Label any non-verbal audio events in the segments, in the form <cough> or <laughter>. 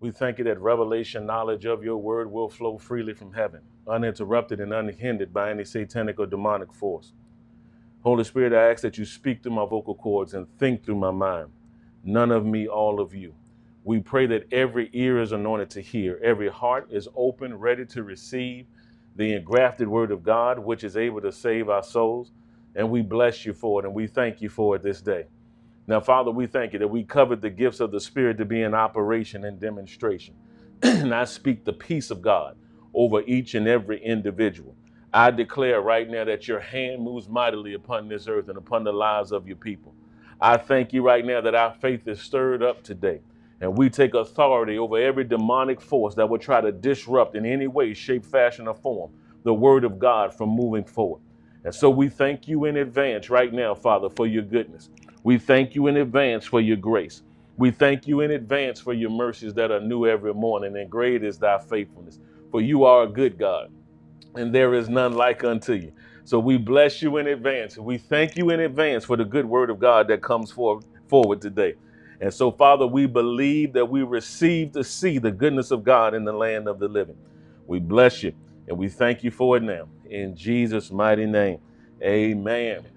We thank you that revelation knowledge of your word will flow freely from heaven, uninterrupted and unhindered by any satanic or demonic force. Holy Spirit, I ask that you speak through my vocal cords and think through my mind. None of me, all of you. We pray that every ear is anointed to hear, every heart is open, ready to receive the engrafted word of God, which is able to save our souls. And we bless you for it and we thank you for it this day. Now, Father, we thank you that we covered the gifts of the Spirit to be in operation and demonstration. <clears throat> and I speak the peace of God over each and every individual. I declare right now that your hand moves mightily upon this earth and upon the lives of your people. I thank you right now that our faith is stirred up today. And we take authority over every demonic force that would try to disrupt in any way, shape, fashion, or form the word of God from moving forward. And so we thank you in advance right now, Father, for your goodness. We thank you in advance for your grace. We thank you in advance for your mercies that are new every morning, and great is thy faithfulness. For you are a good God, and there is none like unto you. So we bless you in advance. We thank you in advance for the good word of God that comes for, forward today. And so, Father, we believe that we receive to see the goodness of God in the land of the living. We bless you and we thank you for it now. In Jesus' mighty name, amen.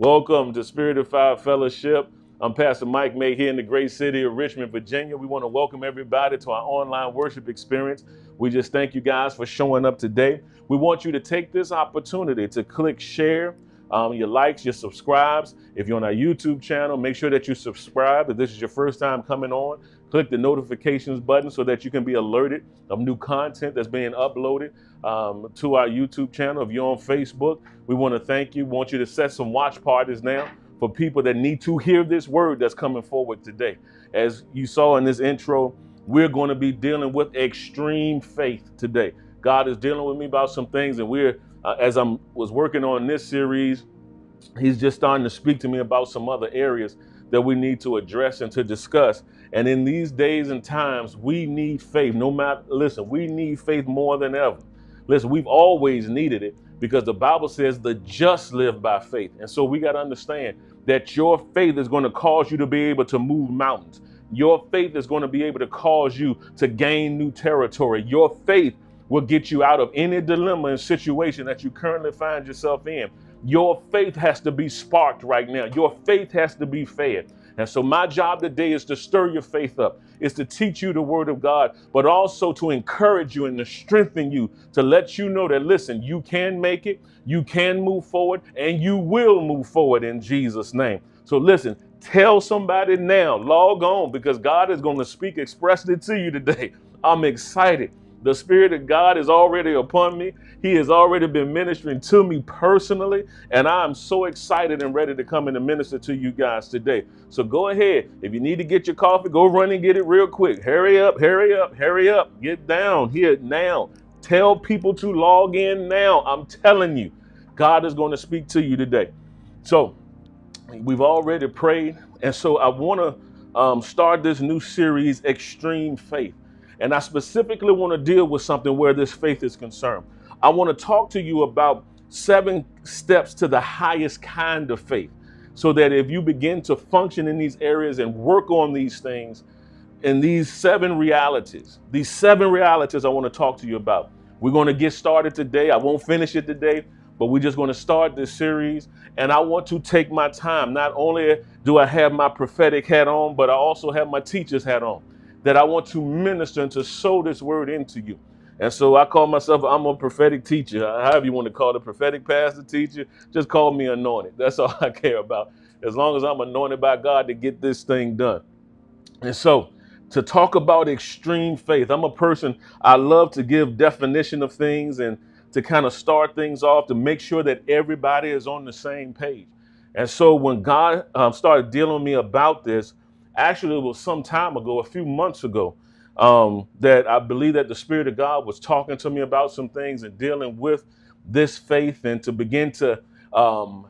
Welcome to Spirit of Fire Fellowship. I'm Pastor Mike Maye here in the great city of Richmond, Virginia. We want to welcome everybody to our online worship experience. We just thank you guys for showing up today. We want you to take this opportunity to click share, um, your likes, your subscribes. If you're on our YouTube channel, make sure that you subscribe. If this is your first time coming on, click the notifications button so that you can be alerted of new content that's being uploaded um, to our YouTube channel. If you're on Facebook, we want to thank you. Want you to set some watch parties now for people that need to hear this word that's coming forward today. As you saw in this intro, we're going to be dealing with extreme faith today. God is dealing with me about some things, and we're uh, as I was working on this series, He's just starting to speak to me about some other areas that we need to address and to discuss. And in these days and times, we need faith. No matter, listen, we need faith more than ever. Listen, we've always needed it because the Bible says the just live by faith. And so we got to understand that your faith is going to cause you to be able to move mountains. Your faith is going to be able to cause you to gain new territory. Your faith will get you out of any dilemma and situation that you currently find yourself in. Your faith has to be sparked right now. Your faith has to be fed. And so, my job today is to stir your faith up, is to teach you the word of God, but also to encourage you and to strengthen you, to let you know that, listen, you can make it, you can move forward, and you will move forward in Jesus' name. So, listen, tell somebody now, log on, because God is going to speak expressly to you today. <laughs> I'm excited. The Spirit of God is already upon me. He has already been ministering to me personally, and I'm so excited and ready to come in and minister to you guys today. So go ahead. If you need to get your coffee, go run and get it real quick. Hurry up, hurry up, hurry up. Get down here now. Tell people to log in now. I'm telling you, God is going to speak to you today. So we've already prayed, and so I want to um, start this new series, Extreme Faith. And I specifically want to deal with something where this faith is concerned. I want to talk to you about seven steps to the highest kind of faith so that if you begin to function in these areas and work on these things, in these seven realities, these seven realities I want to talk to you about. We're going to get started today. I won't finish it today, but we're just going to start this series. And I want to take my time. Not only do I have my prophetic hat on, but I also have my teacher's hat on that I want to minister and to sow this word into you. And so I call myself, I'm a prophetic teacher, however you want to call it, prophetic pastor, teacher, just call me anointed. That's <laughs> all I care about. As long as I'm anointed by God to get this thing done. And so to talk about extreme faith, I'm a person, I love to give definition of things and to kind of start things off to make sure that everybody is on the same page. And so when God um, started dealing with me about this, actually it was some time ago, a few months ago, um, that I believe that the Spirit of God was talking to me about some things and dealing with this faith and to begin to um,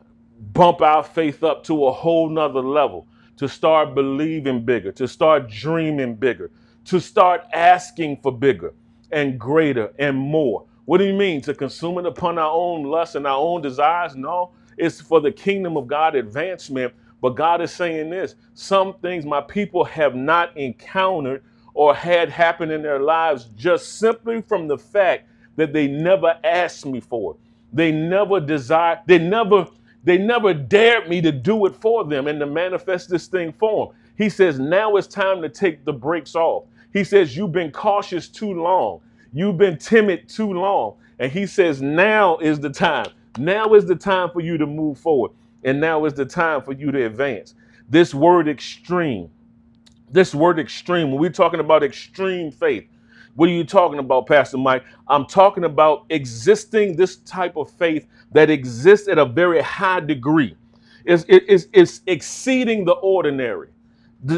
bump our faith up to a whole nother level, to start believing bigger, to start dreaming bigger, to start asking for bigger and greater and more. What do you mean? To consume it upon our own lust and our own desires? No, it's for the kingdom of God advancement but God is saying this some things my people have not encountered or had happen in their lives just simply from the fact that they never asked me for it. They never desired, they never, they never dared me to do it for them and to manifest this thing for them. He says, now it's time to take the brakes off. He says, You've been cautious too long. You've been timid too long. And he says, Now is the time. Now is the time for you to move forward. And now is the time for you to advance. This word extreme, this word extreme, when we're talking about extreme faith, what are you talking about, Pastor Mike? I'm talking about existing this type of faith that exists at a very high degree. It's, it's, it's exceeding the ordinary,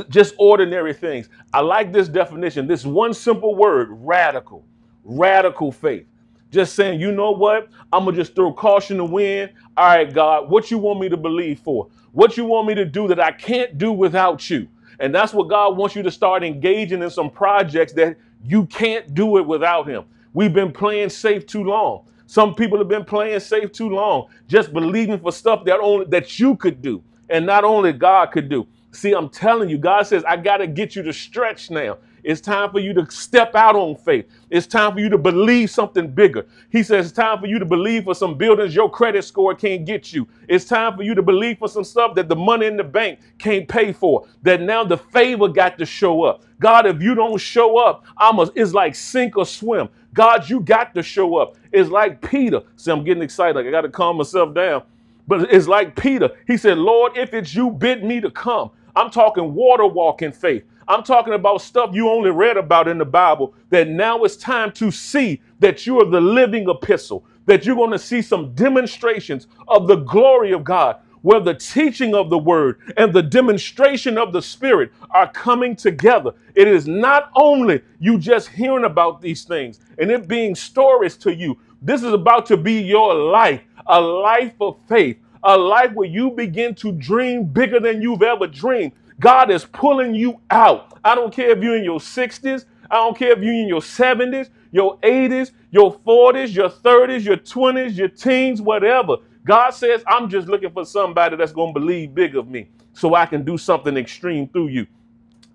just ordinary things. I like this definition, this one simple word, radical, radical faith. Just saying, you know what? I'm going to just throw caution to wind. All right, God, what you want me to believe for? What you want me to do that I can't do without you? And that's what God wants you to start engaging in some projects that you can't do it without him. We've been playing safe too long. Some people have been playing safe too long, just believing for stuff that only that you could do and not only God could do. See, I'm telling you, God says, I got to get you to stretch now. It's time for you to step out on faith. It's time for you to believe something bigger. He says it's time for you to believe for some buildings your credit score can't get you. It's time for you to believe for some stuff that the money in the bank can't pay for. That now the favor got to show up. God, if you don't show up, I'm a, it's like sink or swim. God, you got to show up. It's like Peter. See, I'm getting excited. I got to calm myself down. But it's like Peter. He said, Lord, if it's you bid me to come. I'm talking water walking faith. I'm talking about stuff you only read about in the Bible that now it's time to see that you are the living epistle, that you're going to see some demonstrations of the glory of God, where the teaching of the word and the demonstration of the spirit are coming together. It is not only you just hearing about these things and it being stories to you, this is about to be your life, a life of faith, a life where you begin to dream bigger than you've ever dreamed God is pulling you out. I don't care if you're in your 60s, I don't care if you're in your 70s, your 80s, your 40s, your 30s, your 20s, your teens, whatever. God says, I'm just looking for somebody that's going to believe big of me so I can do something extreme through you.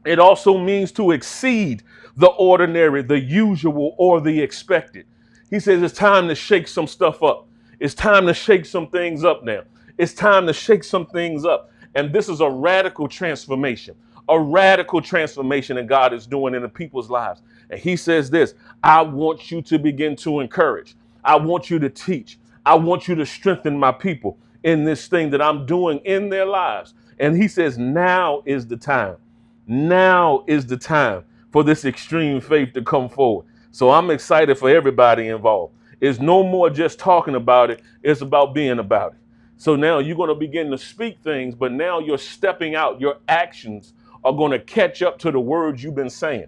It also means to exceed the ordinary, the usual, or the expected. He says it's time to shake some stuff up. It's time to shake some things up now. It's time to shake some things up. And this is a radical transformation, a radical transformation that God is doing in the people's lives. And he says this I want you to begin to encourage, I want you to teach, I want you to strengthen my people in this thing that I'm doing in their lives. And he says, Now is the time. Now is the time for this extreme faith to come forward. So I'm excited for everybody involved. It's no more just talking about it, it's about being about it. So now you're going to begin to speak things, but now you're stepping out. Your actions are going to catch up to the words you've been saying.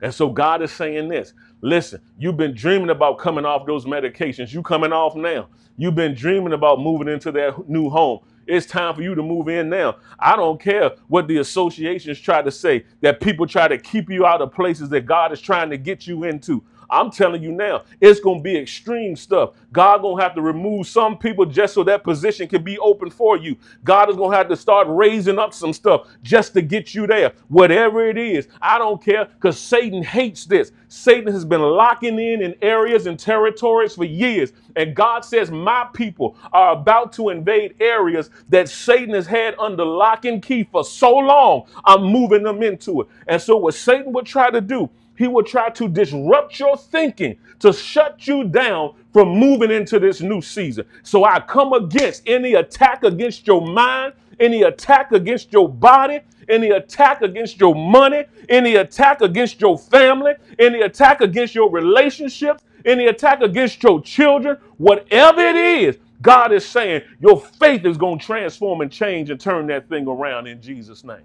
And so God is saying this listen, you've been dreaming about coming off those medications. You coming off now. You've been dreaming about moving into that new home. It's time for you to move in now. I don't care what the associations try to say, that people try to keep you out of places that God is trying to get you into. I'm telling you now, it's going to be extreme stuff. God going to have to remove some people just so that position can be open for you. God is going to have to start raising up some stuff just to get you there. Whatever it is, I don't care because Satan hates this. Satan has been locking in in areas and territories for years. And God says, My people are about to invade areas that Satan has had under lock and key for so long. I'm moving them into it. And so, what Satan would try to do he will try to disrupt your thinking to shut you down from moving into this new season. So I come against any attack against your mind, any attack against your body, any attack against your money, any attack against your family, any attack against your relationships, any attack against your children, whatever it is, God is saying your faith is going to transform and change and turn that thing around in Jesus' name.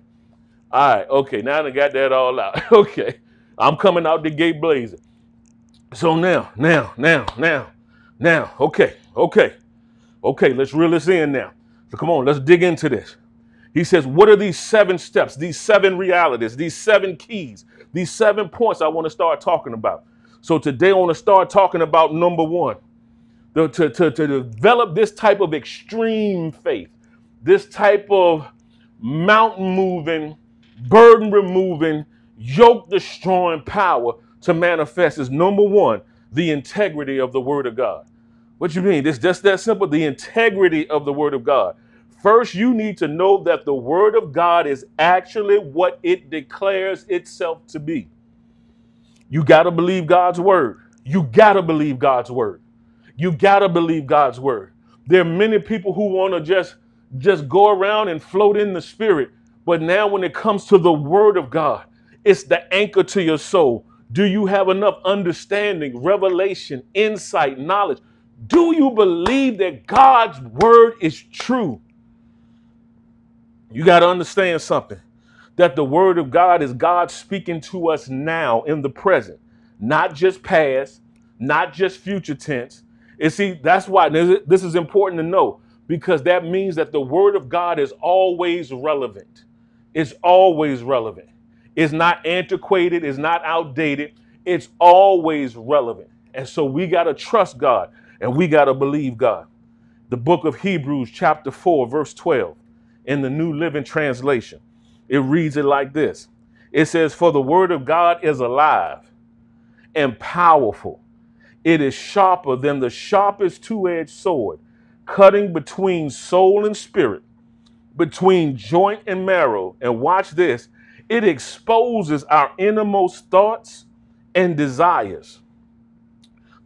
All right, okay, now I got that all out. <laughs> okay. I'm coming out the gate blazing. So now, now, now, now, now, okay, okay, okay, let's reel this in now. So come on, let's dig into this. He says, What are these seven steps, these seven realities, these seven keys, these seven points I want to start talking about? So today I want to start talking about number one to, to, to develop this type of extreme faith, this type of mountain moving, burden removing, yoke destroying power to manifest is number one, the integrity of the word of God. What you mean? It's just that simple. The integrity of the word of God. First, you need to know that the word of God is actually what it declares itself to be. You got to believe God's word. You got to believe God's word. You got to believe God's word. There are many people who want to just just go around and float in the spirit, but now when it comes to the word of God, it's the anchor to your soul. Do you have enough understanding, revelation, insight, knowledge? Do you believe that God's word is true? You got to understand something that the word of God is God speaking to us now in the present, not just past, not just future tense. And see, that's why this is important to know because that means that the word of God is always relevant. It's always relevant. It's not antiquated, it's not outdated. It's always relevant. And so we got to trust God and we got to believe God. The book of Hebrews, chapter 4, verse 12, in the New Living Translation, it reads it like this It says, For the word of God is alive and powerful, it is sharper than the sharpest two edged sword, cutting between soul and spirit, between joint and marrow. And watch this it exposes our innermost thoughts and desires.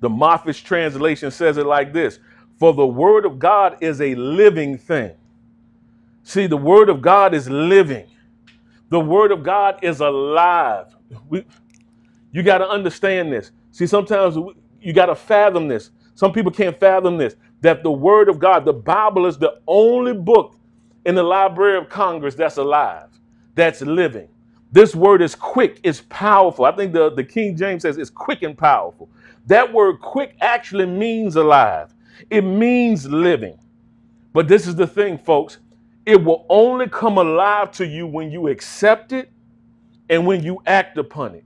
The Moffatt translation says it like this For the word of God is a living thing. See, the word of God is living, the word of God is alive. We, you got to understand this. See, sometimes we, you got to fathom this. Some people can't fathom this that the word of God, the Bible, is the only book in the Library of Congress that's alive, that's living. This word is quick, it's powerful. I think the, the King James says it's quick and powerful. That word quick actually means alive, it means living. But this is the thing, folks it will only come alive to you when you accept it and when you act upon it.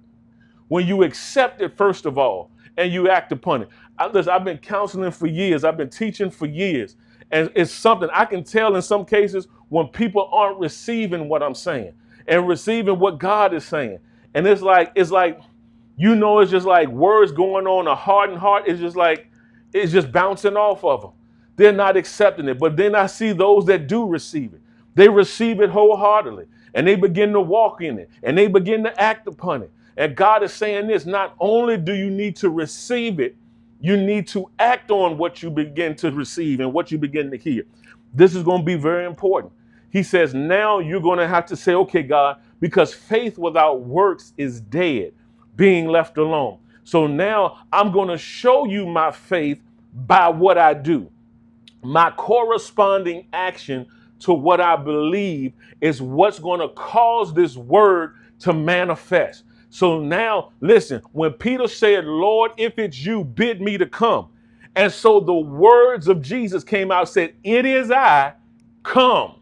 When you accept it, first of all, and you act upon it. I, listen, I've been counseling for years, I've been teaching for years. And it's something I can tell in some cases when people aren't receiving what I'm saying and receiving what God is saying. And it's like, it's like, you know, it's just like words going on a hardened heart. It's just like, it's just bouncing off of them. They're not accepting it. But then I see those that do receive it. They receive it wholeheartedly and they begin to walk in it and they begin to act upon it. And God is saying this not only do you need to receive it, you need to act on what you begin to receive and what you begin to hear. This is going to be very important. He says, now you're going to have to say, okay, God, because faith without works is dead, being left alone. So now I'm going to show you my faith by what I do. My corresponding action to what I believe is what's going to cause this word to manifest. So now, listen, when Peter said, Lord, if it's you, bid me to come. And so the words of Jesus came out, said, It is I, come.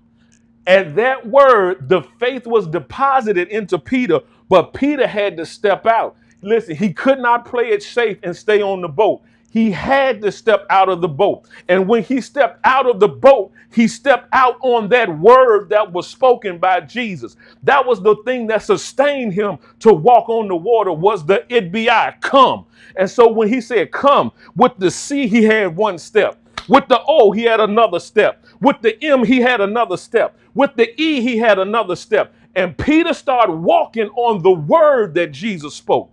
And that word, the faith was deposited into Peter, but Peter had to step out. Listen, he could not play it safe and stay on the boat he had to step out of the boat. And when he stepped out of the boat, he stepped out on that word that was spoken by Jesus. That was the thing that sustained him to walk on the water was the it be I, come. And so when he said come, with the C he had one step. With the O he had another step. With the M he had another step. With the E he had another step. And Peter started walking on the word that Jesus spoke.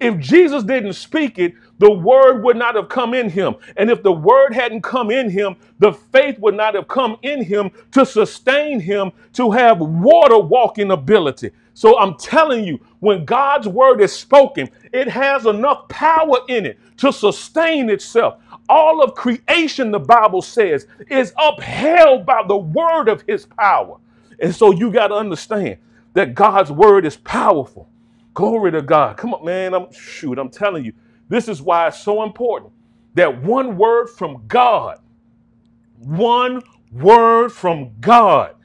If Jesus didn't speak it, the word would not have come in him. And if the word hadn't come in him, the faith would not have come in him to sustain him to have water walking ability. So I'm telling you, when God's word is spoken, it has enough power in it to sustain itself. All of creation, the Bible says, is upheld by the word of his power. And so you got to understand that God's word is powerful. Glory to God. Come on, man. I'm shoot, I'm telling you. This is why it's so important that one word from God, one word from God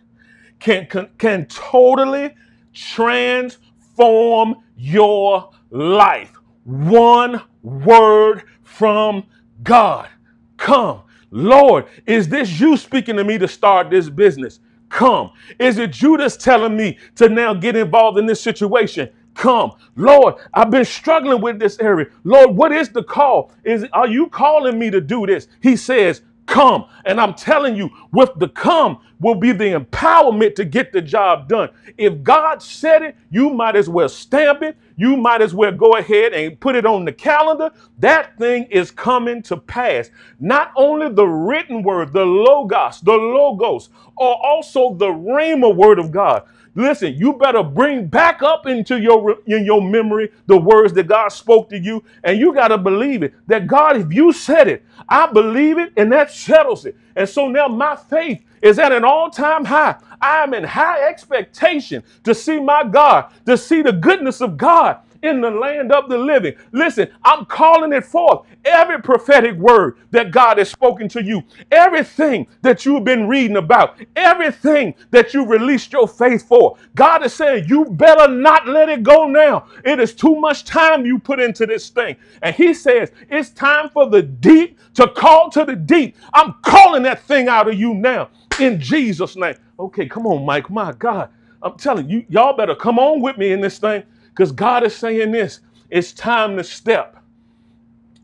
can, can, can totally transform your life. One word from God. Come. Lord, is this you speaking to me to start this business? Come. Is it Judas telling me to now get involved in this situation? come. Lord, I've been struggling with this area. Lord, what is the call? Is are you calling me to do this? He says, come. And I'm telling you, with the come will be the empowerment to get the job done. If God said it, you might as well stamp it. You might as well go ahead and put it on the calendar. That thing is coming to pass. Not only the written word, the logos, the logos, or also the rhema word of God. Listen, you better bring back up into your in your memory the words that God spoke to you, and you got to believe it. That God, if you said it, I believe it, and that settles it. And so now my faith is at an all-time high. I am in high expectation to see my God, to see the goodness of God in the land of the living. Listen, I'm calling it forth. Every prophetic word that God has spoken to you, everything that you've been reading about, everything that you released your faith for, God is saying, you better not let it go now. It is too much time you put into this thing. And He says, it's time for the deep to call to the deep. I'm calling that thing out of you now in Jesus' name. Okay, come on, Mike. My God. I'm telling you, y'all better come on with me in this thing. Because God is saying this it's time to step.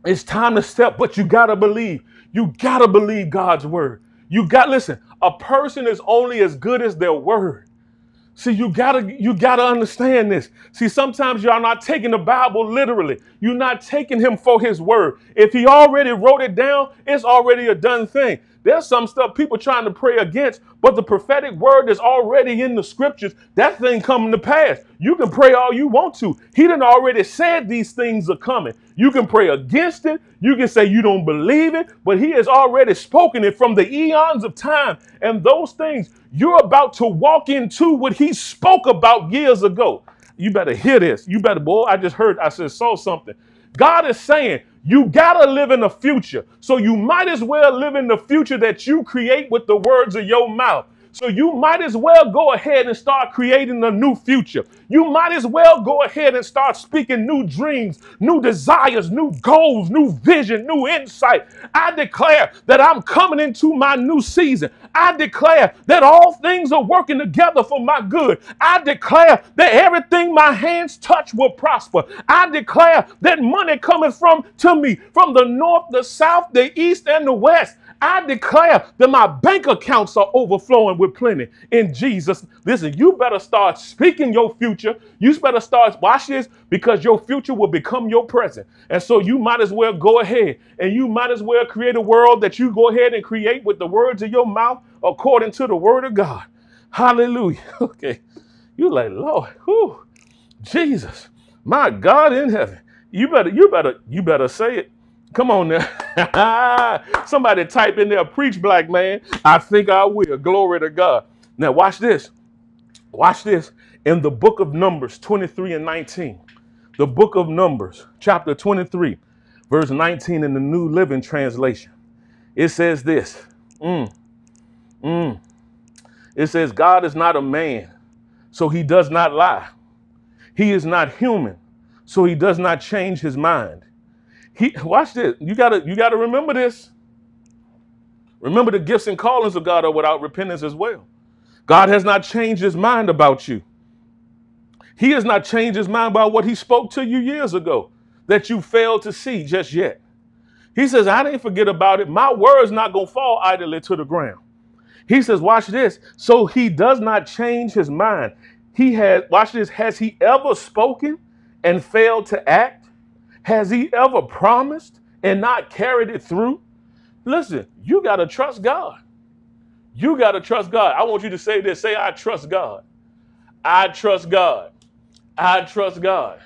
It's time to step, but you got to believe. You got to believe God's word. You got, listen, a person is only as good as their word. See, you gotta you gotta understand this. See, sometimes y'all not taking the Bible literally. You're not taking him for his word. If he already wrote it down, it's already a done thing. There's some stuff people trying to pray against, but the prophetic word is already in the scriptures. That thing coming to pass. You can pray all you want to. He done already said these things are coming. You can pray against it. You can say you don't believe it, but he has already spoken it from the eons of time. And those things, you're about to walk into what he spoke about years ago. You better hear this. You better, boy, I just heard, I said, saw something. God is saying, you gotta live in the future. So you might as well live in the future that you create with the words of your mouth. So you might as well go ahead and start creating a new future. You might as well go ahead and start speaking new dreams, new desires, new goals, new vision, new insight. I declare that I'm coming into my new season. I declare that all things are working together for my good. I declare that everything my hands touch will prosper. I declare that money coming from to me from the north, the south, the east, and the west. I declare that my bank accounts are overflowing with plenty in Jesus. Listen, you better start speaking your future. You better start, watch this, because your future will become your present. And so you might as well go ahead and you might as well create a world that you go ahead and create with the words of your mouth according to the word of God. Hallelujah. <laughs> Okay. You like, Lord, whew, Jesus, my God in heaven. You better, you better, you better say it. Come on now. <laughs> Somebody type in there, preach black man. I think I will. Glory to God. Now, watch this. Watch this. In the book of Numbers 23 and 19, the book of Numbers, chapter 23, verse 19 in the New Living Translation, it says this. Mm, mm. It says, God is not a man, so he does not lie. He is not human, so he does not change his mind. He watch this. You gotta you gotta remember this. Remember the gifts and callings of God are without repentance as well. God has not changed his mind about you. He has not changed his mind about what he spoke to you years ago that you failed to see just yet. He says, I didn't forget about it. My word's not gonna fall idly to the ground. He says, watch this. So he does not change his mind. He has, watch this, has he ever spoken and failed to act? Has he ever promised and not carried it through? Listen, you got to trust God. You got to trust God. I want you to say this say, I trust God. I trust God. I trust God.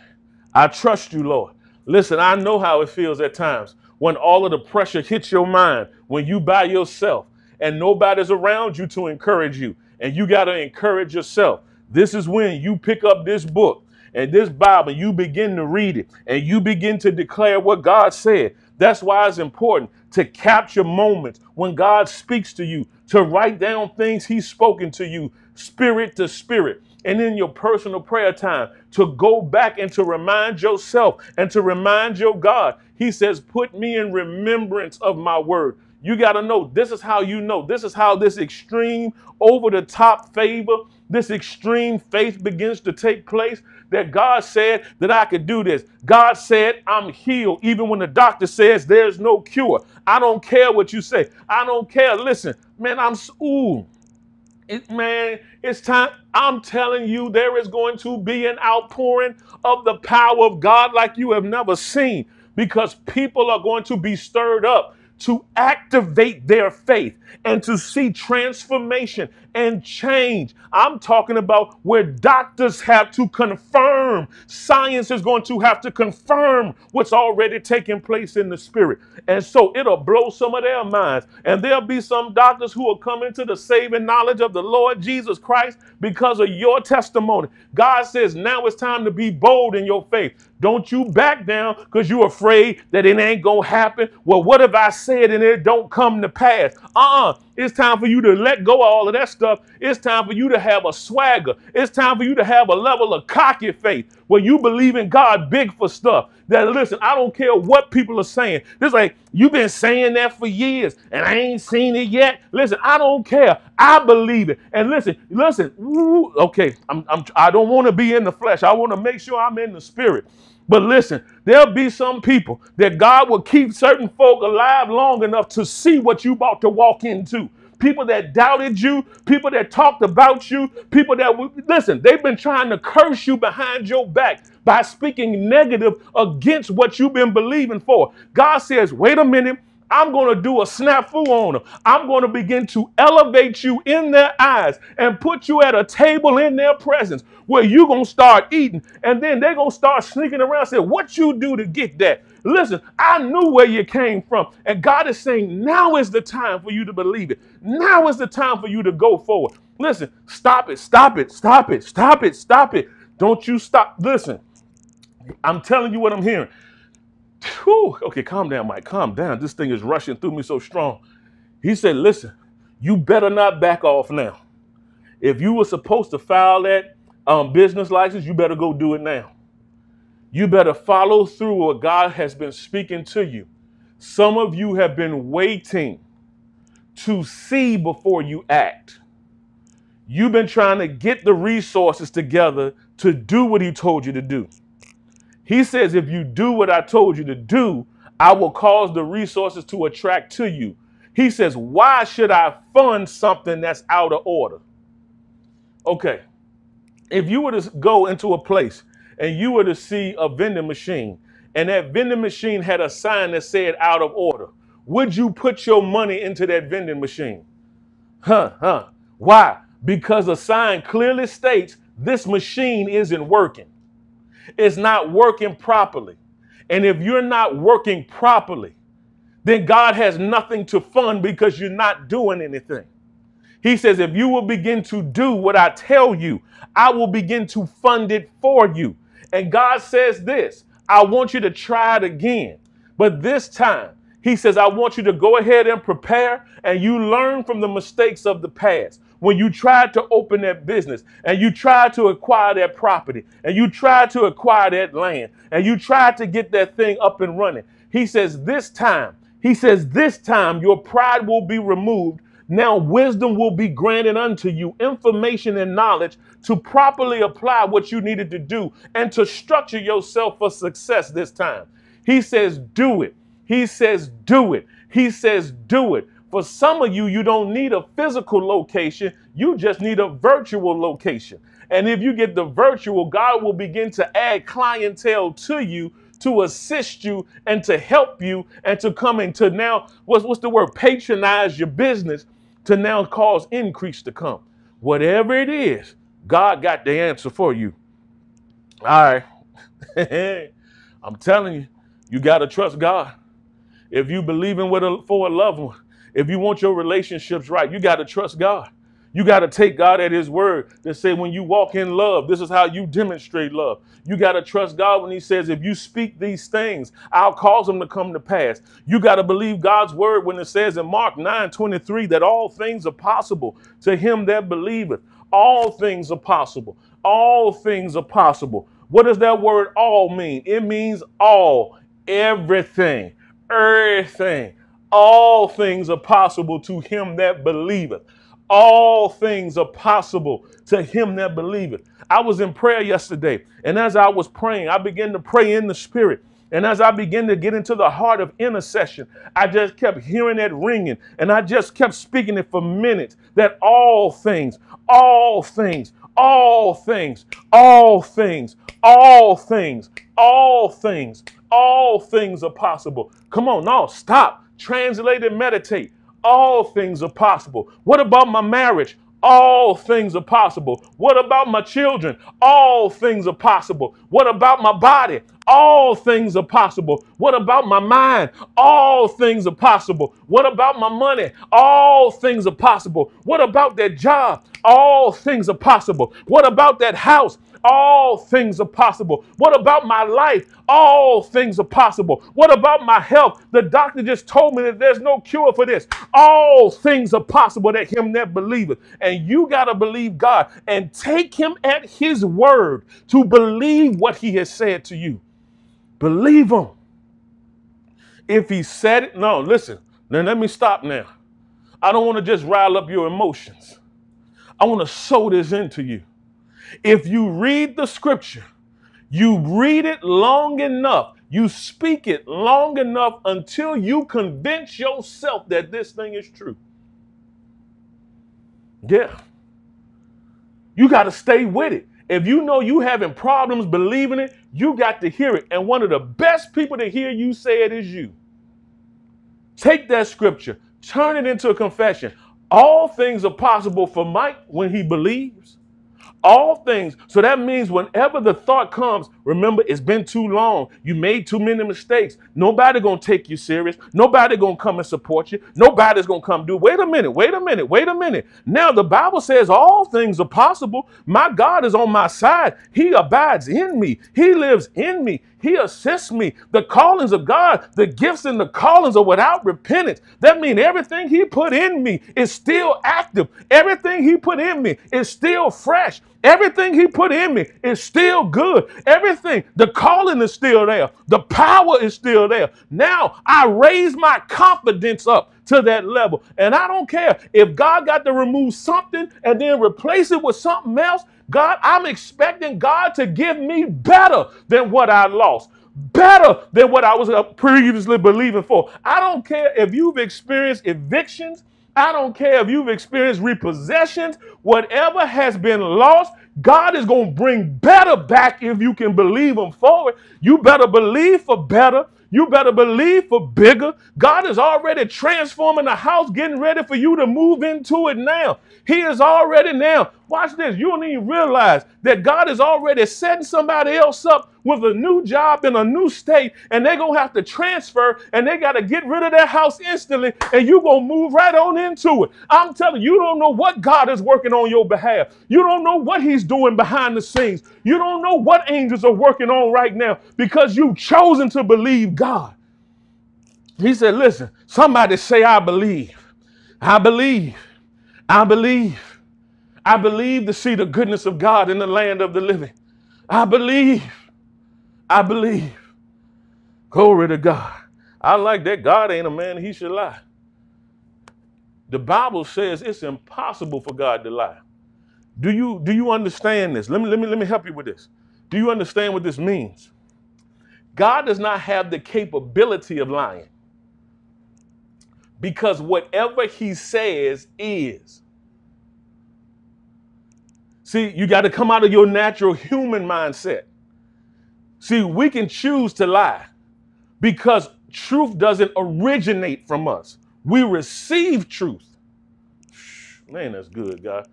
I trust you, Lord. Listen, I know how it feels at times when all of the pressure hits your mind, when you by yourself and nobody's around you to encourage you, and you got to encourage yourself. This is when you pick up this book and this Bible, you begin to read it and you begin to declare what God said. That's why it's important to capture moments when God speaks to you, to write down things He's spoken to you, spirit to spirit. And in your personal prayer time, to go back and to remind yourself and to remind your God. He says, Put me in remembrance of my word. You got to know this is how you know. This is how this extreme, over the top favor, this extreme faith begins to take place that God said that I could do this. God said I'm healed, even when the doctor says there's no cure. I don't care what you say. I don't care. Listen, man, I'm ooh. It, man, it's time. I'm telling you, there is going to be an outpouring of the power of God like you have never seen because people are going to be stirred up to activate their faith and to see transformation and change. I'm talking about where doctors have to confirm, science is going to have to confirm what's already taking place in the spirit. And so it'll blow some of their minds. And there'll be some doctors who will come into the saving knowledge of the Lord Jesus Christ because of your testimony. God says now it's time to be bold in your faith. Don't you back down because you're afraid that it ain't going to happen. Well, what if I said and it don't come to pass? Uh-uh. It's time for you to let go of all of that stuff. It's time for you to have a swagger. It's time for you to have a level of cocky faith where you believe in God big for stuff. That listen, I don't care what people are saying. This like you've been saying that for years and I ain't seen it yet. Listen, I don't care. I believe it. And listen, listen. Ooh, okay, I'm, I'm I don't want to be in the flesh. I want to make sure I'm in the spirit. But listen, there'll be some people that God will keep certain folk alive long enough to see what you about to walk into. People that doubted you, people that talked about you, people that, listen, they've been trying to curse you behind your back by speaking negative against what you've been believing for. God says, wait a minute. I'm going to do a snafu on them. I'm going to begin to elevate you in their eyes and put you at a table in their presence where you're going to start eating. And then they're going to start sneaking around saying, What you do to get that? Listen, I knew where you came from. And God is saying, Now is the time for you to believe it. Now is the time for you to go forward. Listen, stop it, stop it, stop it, stop it, stop it. Don't you stop. Listen, I'm telling you what I'm hearing. Whew. Okay, calm down, Mike. Calm down. This thing is rushing through me so strong. He said, Listen, you better not back off now. If you were supposed to file that um, business license, you better go do it now. You better follow through what God has been speaking to you. Some of you have been waiting to see before you act. You've been trying to get the resources together to do what He told you to do. He says, if you do what I told you to do, I will cause the resources to attract to you. He says, why should I fund something that's out of order? Okay. If you were to go into a place and you were to see a vending machine and that vending machine had a sign that said out of order, would you put your money into that vending machine? Huh, huh. Why? Because a sign clearly states this machine isn't working is not working properly. And if you're not working properly, then God has nothing to fund because you're not doing anything. He says, if you will begin to do what I tell you, I will begin to fund it for you. And God says this I want you to try it again. But this time, He says, I want you to go ahead and prepare and you learn from the mistakes of the past when you tried to open that business and you tried to acquire that property and you tried to acquire that land and you tried to get that thing up and running. He says, This time, he says, This time your pride will be removed. Now wisdom will be granted unto you, information and knowledge to properly apply what you needed to do and to structure yourself for success this time. He says, Do it. He says, Do it. He says, Do it. For some of you, you don't need a physical location, you just need a virtual location. And if you get the virtual, God will begin to add clientele to you to assist you and to help you and to come into now, what's, what's the word? Patronize your business to now cause increase to come. Whatever it is, God got the answer for you. All right. <laughs> I'm telling you, you got to trust God. If you believe in what a, for a loved one, if you want your relationships right, you got to trust God. You got to take God at His word to say, when you walk in love, this is how you demonstrate love. You got to trust God when He says, if you speak these things, I'll cause them to come to pass. You got to believe God's word when it says in Mark 9 23 that all things are possible to him that believeth. All things are possible. All things are possible. What does that word all mean? It means all, everything, everything all things are possible to him that believeth. All things are possible to him that believeth. I was in prayer yesterday, and as I was praying, I began to pray in the spirit. And as I began to get into the heart of intercession, I just kept hearing that ringing and I just kept speaking it for minutes that all things, all things, all things, all things, all things, all things, all things are possible. Come on, no, stop. Translate and meditate. All things are possible. What about my marriage? All things are possible. What about my children? All things are possible. What about my body? All things are possible. What about my mind? All things are possible. What about my money? All things are possible. What about that job? All things are possible. What about that house? All things are possible. What about my life? All things are possible. What about my health? The doctor just told me that there's no cure for this. All things are possible that him that believeth. And you got to believe God and take him at his word to believe what he has said to you. Believe him. If he said it, no, listen, then let me stop now. I don't want to just rile up your emotions. I want to sow this into you. If you read the scripture, you read it long enough, you speak it long enough until you convince yourself that this thing is true. Yeah. You got to stay with it. If you know you having problems believing it, you got to hear it. And one of the best people to hear you say it is you. Take that scripture, turn it into a confession. All things are possible for Mike when he believes all things. So that means whenever the thought comes, remember it's been too long. You made too many mistakes. Nobody gonna take you serious. Nobody gonna come and support you. Nobody's gonna come do. Wait a minute. Wait a minute. Wait a minute. Now the Bible says all things are possible. My God is on my side. He abides in me. He lives in me. He assists me. The callings of God, the gifts and the callings are without repentance. That means everything He put in me is still active. Everything He put in me is still fresh. Everything He put in me is still good. Everything, the calling is still there. The power is still there. Now I raise my confidence up to that level. And I don't care if God got to remove something and then replace it with something else. God, I'm expecting God to give me better than what I lost. Better than what I was uh, previously believing for. I don't care if you've experienced evictions. I don't care if you've experienced repossessions. Whatever has been lost, God is going to bring better back if you can believe Him for it. You better believe for better. You better believe for bigger. God is already transforming the house, getting ready for you to move into it now. He is already now. Watch this. You don't even realize that God is already setting somebody else up with a new job in a new state, and they're going to have to transfer and they got to get rid of their house instantly, and you're going to move right on into it. I'm telling you, you don't know what God is working on your behalf. You don't know what He's doing behind the scenes. You don't know what angels are working on right now because you've chosen to believe God. He said, Listen, somebody say, I believe. I believe. I believe. I believe to see the goodness of God in the land of the living. I believe. I believe. Glory to God. I like that. God ain't a man, he should lie. The Bible says it's impossible for God to lie. Do you do you understand this? Let me let me let me help you with this. Do you understand what this means? God does not have the capability of lying. Because whatever he says is. See, you got to come out of your natural human mindset. See, we can choose to lie because truth doesn't originate from us. We receive truth. Man, that's good, God.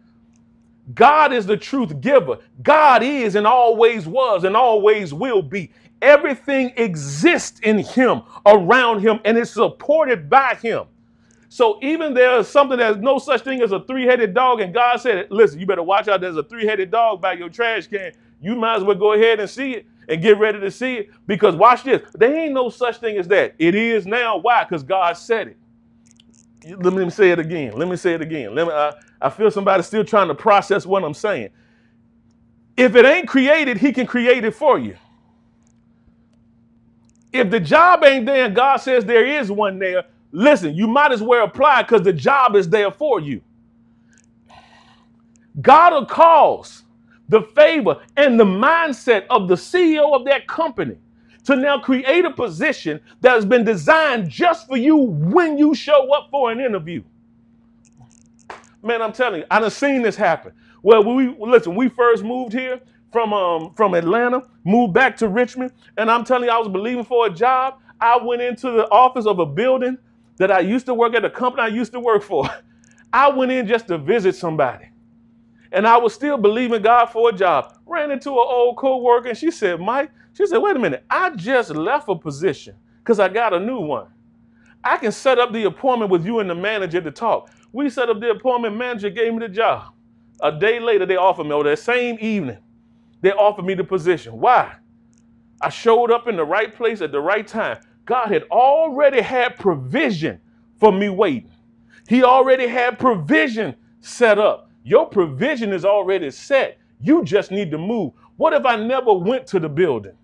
God is the truth giver. God is and always was and always will be. Everything exists in Him, around Him, and is supported by Him. So even there's something that's no such thing as a three-headed dog, and God said, "Listen, you better watch out. There's a three-headed dog by your trash can. You might as well go ahead and see it and get ready to see it because watch this. There ain't no such thing as that. It is now. Why? Because God said it. Let me say it again. Let me say it again. Let me. I, I feel somebody still trying to process what I'm saying. If it ain't created, He can create it for you. If the job ain't there and God says there is one there, Listen, you might as well apply because the job is there for you. God will cause the favor and the mindset of the CEO of that company to now create a position that has been designed just for you when you show up for an interview. Man, I'm telling you, I done seen this happen. Well, we listen, we first moved here from um, from Atlanta, moved back to Richmond, and I'm telling you, I was believing for a job. I went into the office of a building that I used to work at, a company I used to work for. <laughs> I went in just to visit somebody. And I was still believing God for a job. Ran into an old co-worker and she said, Mike, she said, wait a minute, I just left a position because I got a new one. I can set up the appointment with you and the manager to talk. We set up the appointment, manager gave me the job. A day later, they offered me, or that same evening, they offered me the position. Why? I showed up in the right place at the right time. God had already had provision for me waiting. He already had provision set up. Your provision is already set. You just need to move. What if I never went to the building?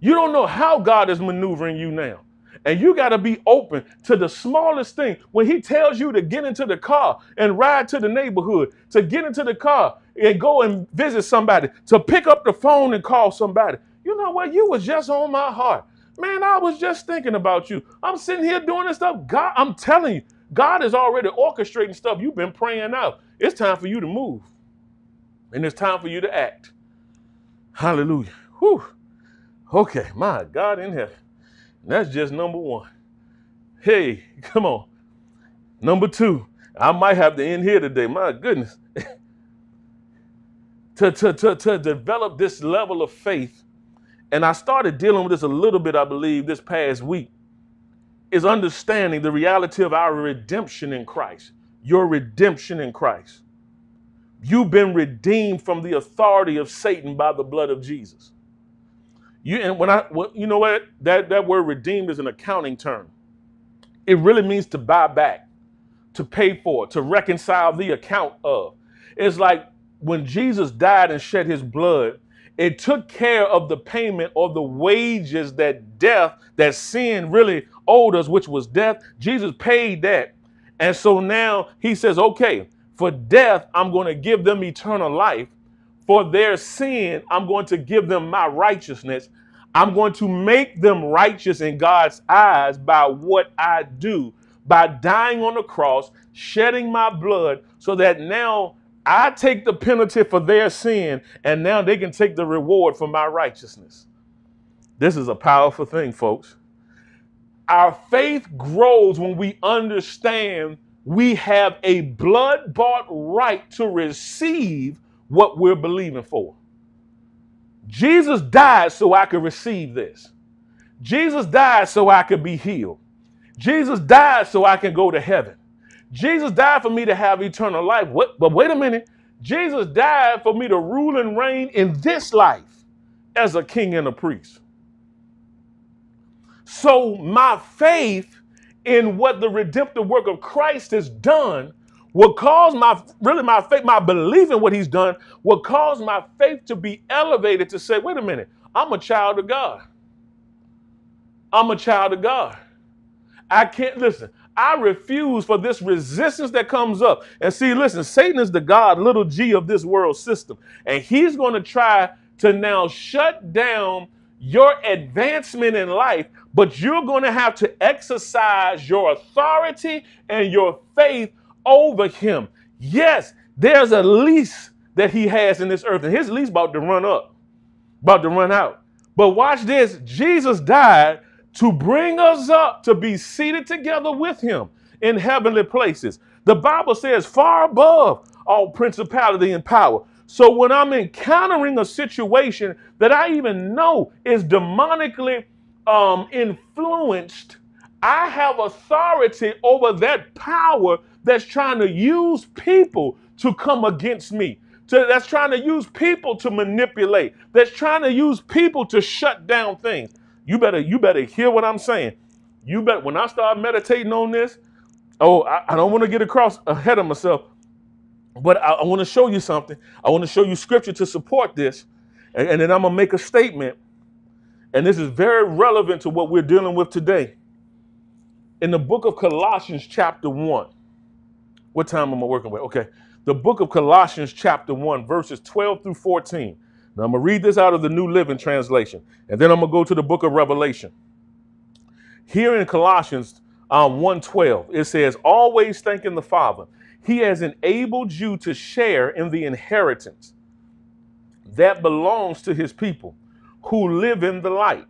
You don't know how God is maneuvering you now. And you got to be open to the smallest thing. When he tells you to get into the car and ride to the neighborhood, to get into the car and go and visit somebody, to pick up the phone and call somebody. You know what? You was just on my heart. Man, I was just thinking about you. I'm sitting here doing this stuff. God, I'm telling you, God is already orchestrating stuff you've been praying out. It's time for you to move. And it's time for you to act. Hallelujah. Whew. Okay, my God in heaven. That's just number one. Hey, <laughs> come on. Number two, I might have to end here today. My goodness. <laughs> to, to, to, to develop this level of faith, and I started dealing with this a little bit, I believe, this past week, is understanding the reality of our redemption in Christ. Your redemption in Christ. You've been redeemed from the authority of Satan by the blood of Jesus. You and when I well, you know what that that word redeemed is an accounting term. It really means to buy back, to pay for, to reconcile the account of. It's like when Jesus died and shed his blood, it took care of the payment or the wages that death, that sin really owed us, which was death. Jesus paid that. And so now he says, okay, for death, I'm going to give them eternal life. For their sin, I'm going to give them my righteousness. I'm going to make them righteous in God's eyes by what I do, by dying on the cross, shedding my blood, so that now I take the penalty for their sin, and now they can take the reward for my righteousness. This is a powerful thing, folks. Our faith grows when we understand we have a blood bought right to receive what we're believing for. Jesus died so I could receive this. Jesus died so I could be healed. Jesus died so I can go to heaven. Jesus died for me to have eternal life. What, but wait a minute. Jesus died for me to rule and reign in this life as a king and a priest. So my faith in what the redemptive work of Christ has done will cause my really my faith, my belief in what he's done will cause my faith to be elevated to say, wait a minute, I'm a child of God. I'm a child of God. I can't listen. I refuse for this resistance that comes up. And see, listen, Satan is the God, little g of this world system. And he's going to try to now shut down your advancement in life, but you're going to have to exercise your authority and your faith over him. Yes, there's a lease that he has in this earth, and his lease about to run up, about to run out. But watch this Jesus died to bring us up to be seated together with him in heavenly places. The Bible says, far above all principality and power. So when I'm encountering a situation that I even know is demonically um, influenced, I have authority over that power that's trying to use people to come against me. To, that's trying to use people to manipulate. That's trying to use people to shut down things. You better, you better hear what I'm saying. You bet when I start meditating on this, oh, I, I don't want to get across ahead of myself, but I, I want to show you something. I want to show you scripture to support this, and, and then I'm gonna make a statement. And this is very relevant to what we're dealing with today. In the book of Colossians, chapter 1, What time am I working with? Okay. The book of Colossians, chapter 1, verses 12 through 14. Now I'm going to read this out of the New Living Translation, and then I'm going to go to the book of Revelation. Here in Colossians um, 1:12, it says, Always thanking the Father. He has enabled you to share in the inheritance that belongs to his people who live in the light.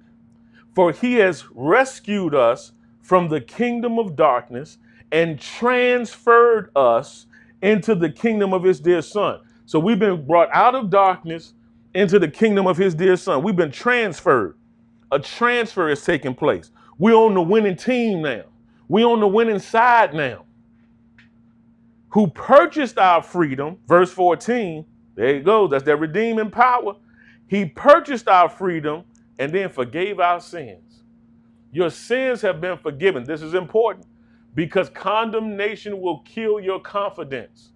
For he has rescued us from the kingdom of darkness and transferred us into the kingdom of his dear son. So we've been brought out of darkness into the kingdom of his dear son. We've been transferred. A transfer is taking place. We're on the winning team now. We're on the winning side now. Who purchased our freedom, verse 14. There you go. That's that redeeming power. He purchased our freedom and then forgave our sins. Your sins have been forgiven. This is important because condemnation will kill your confidence.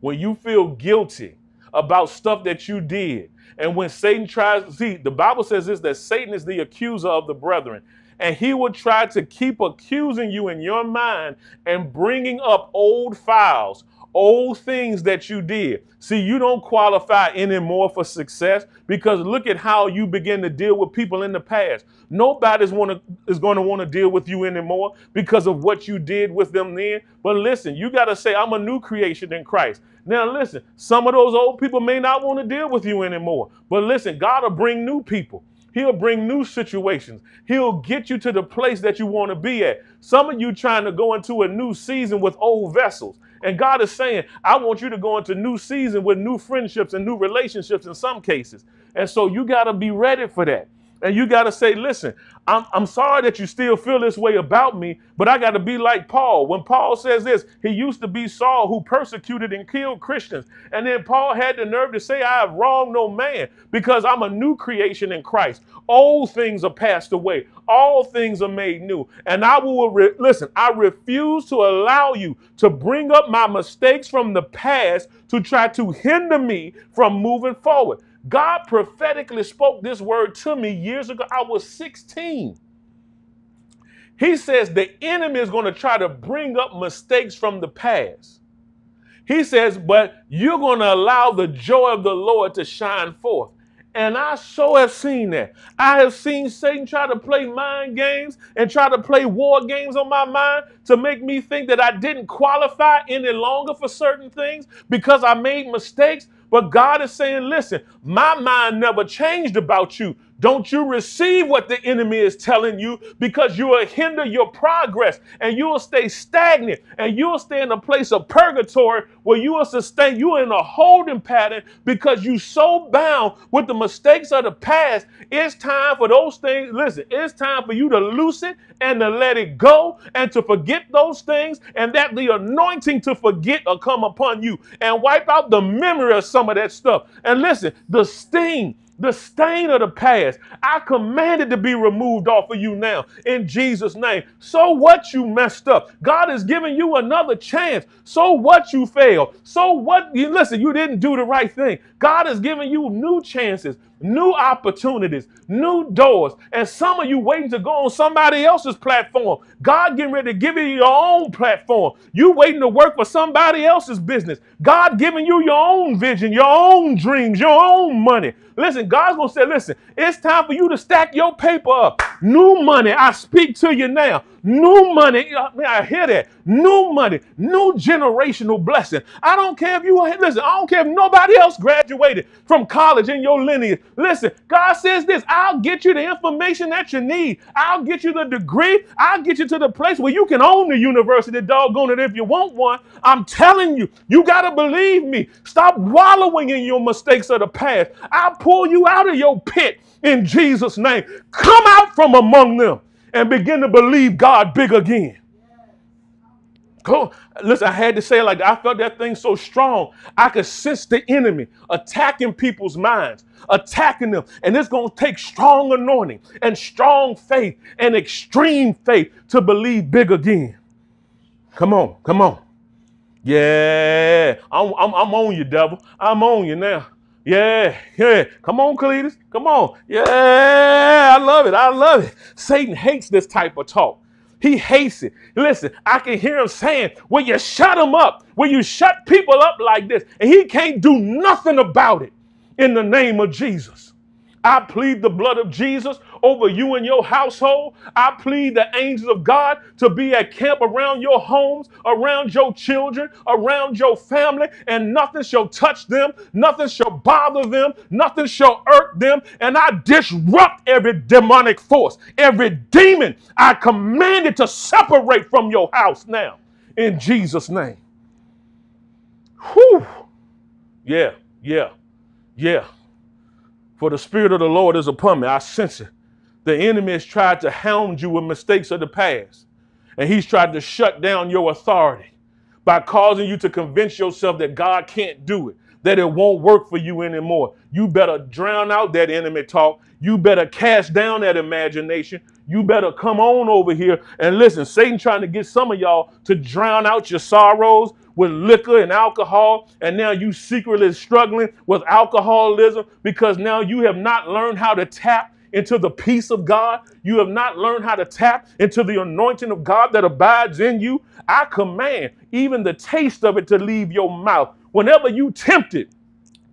When you feel guilty about stuff that you did, and when Satan tries see, the Bible says this that Satan is the accuser of the brethren, and he will try to keep accusing you in your mind and bringing up old files, old things that you did. See, you don't qualify anymore for success because look at how you begin to deal with people in the past. Nobody's wanna, is going to want to deal with you anymore because of what you did with them then. But listen, you got to say, I'm a new creation in Christ. Now, listen, some of those old people may not want to deal with you anymore. But listen, God will bring new people. He'll bring new situations. He'll get you to the place that you want to be at. Some of you trying to go into a new season with old vessels. And God is saying, I want you to go into new season with new friendships and new relationships in some cases. And so you got to be ready for that. And you got to say, listen, I'm, I'm sorry that you still feel this way about me, but I got to be like Paul. When Paul says this, he used to be Saul who persecuted and killed Christians. And then Paul had the nerve to say, I have wronged no man because I'm a new creation in Christ. Old things are passed away, all things are made new. And I will, re- listen, I refuse to allow you to bring up my mistakes from the past to try to hinder me from moving forward. God prophetically spoke this word to me years ago. I was 16. He says the enemy is going to try to bring up mistakes from the past. He says, but you're going to allow the joy of the Lord to shine forth. And I so have seen that. I have seen Satan try to play mind games and try to play war games on my mind to make me think that I didn't qualify any longer for certain things because I made mistakes. But God is saying, listen, my mind never changed about you. Don't you receive what the enemy is telling you because you will hinder your progress and you will stay stagnant and you will stay in a place of purgatory where you will sustain, you are in a holding pattern because you so bound with the mistakes of the past. It's time for those things. Listen, it's time for you to loosen and to let it go and to forget those things and that the anointing to forget will come upon you and wipe out the memory of some of that stuff. And listen, the sting the stain of the past, I command it to be removed off of you now in Jesus' name. So what you messed up? God is giving you another chance. So what you failed? So what you listen, you didn't do the right thing. God is giving you new chances new opportunities, new doors. And some of you waiting to go on somebody else's platform. God getting ready to give you your own platform. You waiting to work for somebody else's business. God giving you your own vision, your own dreams, your own money. Listen, God's going to say, listen, it's time for you to stack your paper up. New money, I speak to you now. New money, I hear that. New money, new generational blessing. I don't care if you, listen, I don't care if nobody else graduated from college in your lineage. Listen, God says this I'll get you the information that you need. I'll get you the degree. I'll get you to the place where you can own the university, doggone it, if you want one. I'm telling you, you got to believe me. Stop wallowing in your mistakes of the past. I'll pull you out of your pit in Jesus' name. Come out from among them and begin to believe God big again. Go. Listen, I had to say it like that. I felt that thing so strong. I could sense the enemy attacking people's minds, attacking them. And it's going to take strong anointing and strong faith and extreme faith to believe big again. Come on, come on. Yeah, I'm, I'm, I'm on you, devil. I'm on you now. Yeah, yeah. Come on, Cletus. Come on. Yeah, I love it. I love it. Satan hates this type of talk. He hates it. Listen, I can hear him saying, Will you shut him up? Will you shut people up like this? And he can't do nothing about it in the name of Jesus. I plead the blood of Jesus over you and your household. I plead the angels of God to be at camp around your homes, around your children, around your family, and nothing shall touch them, nothing shall bother them, nothing shall irk them. And I disrupt every demonic force, every demon. I command it to separate from your house now in Jesus' name. Whew. Yeah, yeah, yeah. For the Spirit of the Lord is upon me. I sense it. The enemy has tried to hound you with mistakes of the past. And he's tried to shut down your authority by causing you to convince yourself that God can't do it, that it won't work for you anymore. You better drown out that enemy talk. You better cast down that imagination. You better come on over here and listen. Satan trying to get some of y'all to drown out your sorrows, with liquor and alcohol, and now you secretly struggling with alcoholism because now you have not learned how to tap into the peace of God. You have not learned how to tap into the anointing of God that abides in you. I command even the taste of it to leave your mouth. Whenever you tempted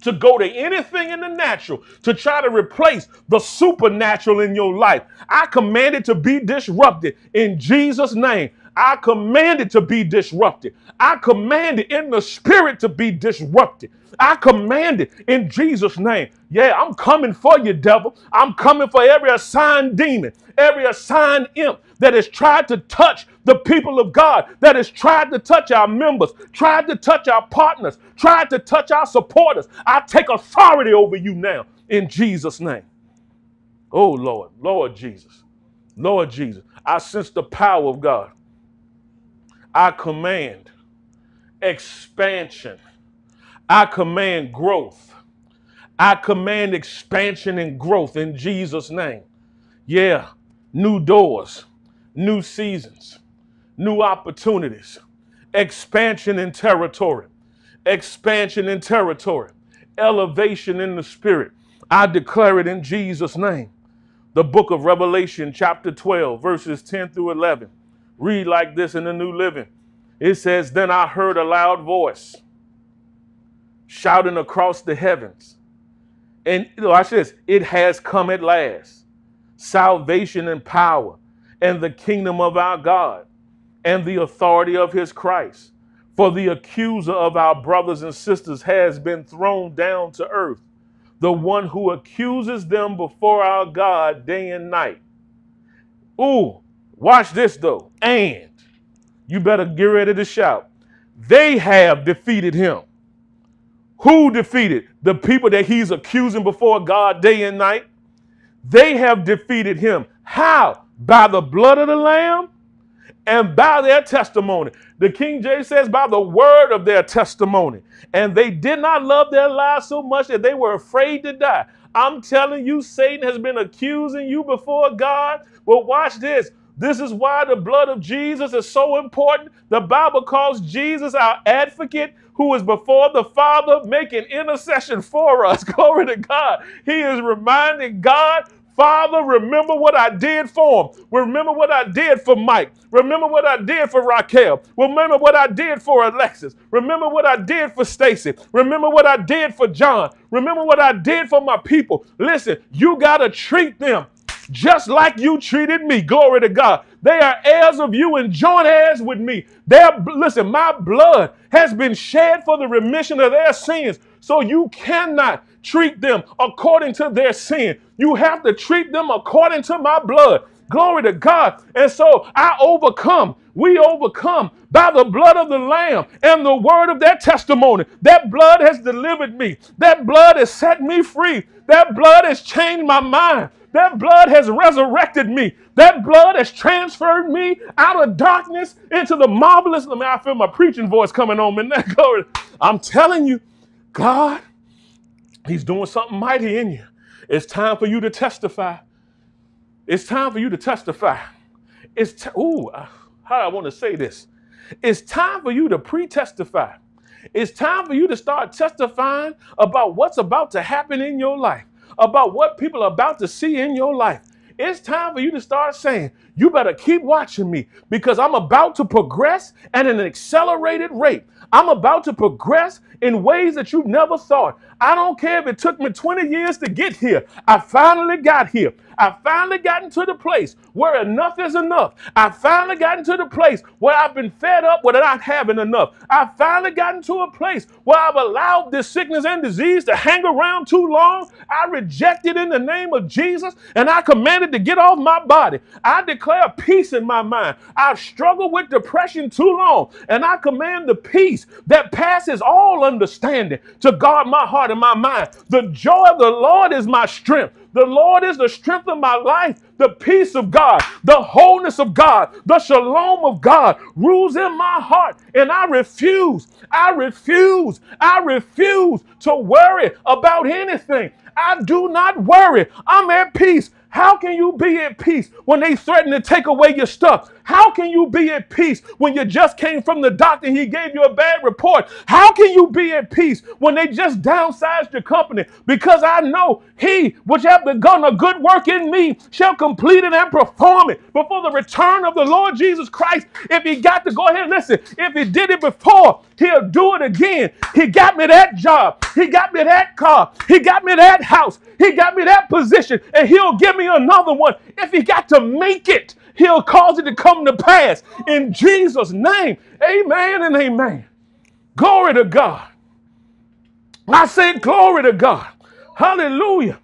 to go to anything in the natural to try to replace the supernatural in your life, I command it to be disrupted in Jesus' name. I command it to be disrupted. I command it in the spirit to be disrupted. I command it in Jesus' name. Yeah, I'm coming for you, devil. I'm coming for every assigned demon, every assigned imp that has tried to touch the people of God, that has tried to touch our members, tried to touch our partners, tried to touch our supporters. I take authority over you now in Jesus' name. Oh, Lord, Lord Jesus, Lord Jesus. I sense the power of God. I command expansion. I command growth. I command expansion and growth in Jesus' name. Yeah, new doors, new seasons, new opportunities, expansion in territory, expansion in territory, elevation in the spirit. I declare it in Jesus' name. The book of Revelation, chapter 12, verses 10 through 11 read like this in the New Living. It says, Then I heard a loud voice shouting across the heavens. And watch this it has come at last. Salvation and power, and the kingdom of our God, and the authority of his Christ. For the accuser of our brothers and sisters has been thrown down to earth, the one who accuses them before our God day and night. Ooh, Watch this though. And you better get ready to shout. They have defeated him. Who defeated? The people that he's accusing before God day and night. They have defeated him. How? By the blood of the Lamb and by their testimony. The King James says, by the word of their testimony. And they did not love their lives so much that they were afraid to die. I'm telling you, Satan has been accusing you before God. Well, watch this. This is why the blood of Jesus is so important. The Bible calls Jesus our advocate who is before the Father making intercession for us. <laughs> Glory to God. He is reminding God, Father, remember what I did for him. Remember what I did for Mike. Remember what I did for Raquel. Remember what I did for Alexis. Remember what I did for Stacy. Remember what I did for John. Remember what I did for my people. Listen, you got to treat them just like you treated me. Glory to God. They are heirs of you and joint heirs with me. Their, listen, my blood has been shed for the remission of their sins. So you cannot treat them according to their sin. You have to treat them according to my blood. Glory to God. And so I overcome. We overcome by the blood of the Lamb and the word of that testimony. That blood has delivered me. That blood has set me free. That blood has changed my mind. That blood has resurrected me. That blood has transferred me out of darkness into the marvelous. Let me, I feel my preaching voice coming on. <laughs> Glory. I'm telling you, God, He's doing something mighty in you. It's time for you to testify. It's time for you to testify. It's t- ooh, uh, how I want to say this? It's time for you to pre-testify. It's time for you to start testifying about what's about to happen in your life about what people are about to see in your life. It's time for you to start saying, You better keep watching me because I'm about to progress at an accelerated rate. I'm about to progress in ways that you've never thought. I don't care if it took me 20 years to get here. I finally got here. I finally gotten to the place where enough is enough. I finally gotten to the place where I've been fed up with not having enough. I finally gotten to a place where I've allowed this sickness and disease to hang around too long. I reject it in the name of Jesus and I commanded to get off my body. I declare peace in my mind. I've struggled with depression too long and I command the peace that passes all understanding to guard my heart and my mind. The joy of the Lord is my strength. The Lord is the strength of my life. The peace of God, the wholeness of God, the shalom of God rules in my heart. And I refuse, I refuse, I refuse to worry about anything. I do not worry. I'm at peace. How can you be at peace when they threaten to take away your stuff? How can you be at peace when you just came from the doctor and he gave you a bad report? How can you be at peace when they just downsized your company? Because I know he, which have begun a good work in me, shall complete it and perform it before the return of the Lord Jesus Christ. If he got to go ahead, and listen, if he did it before, he'll do it again. He got me that job. He got me that car. He got me that house. He got me that position. And he'll give me another one if he got to make it. He'll cause it to come to pass in Jesus' name. Amen and amen. Glory to God. I say glory to God. Hallelujah.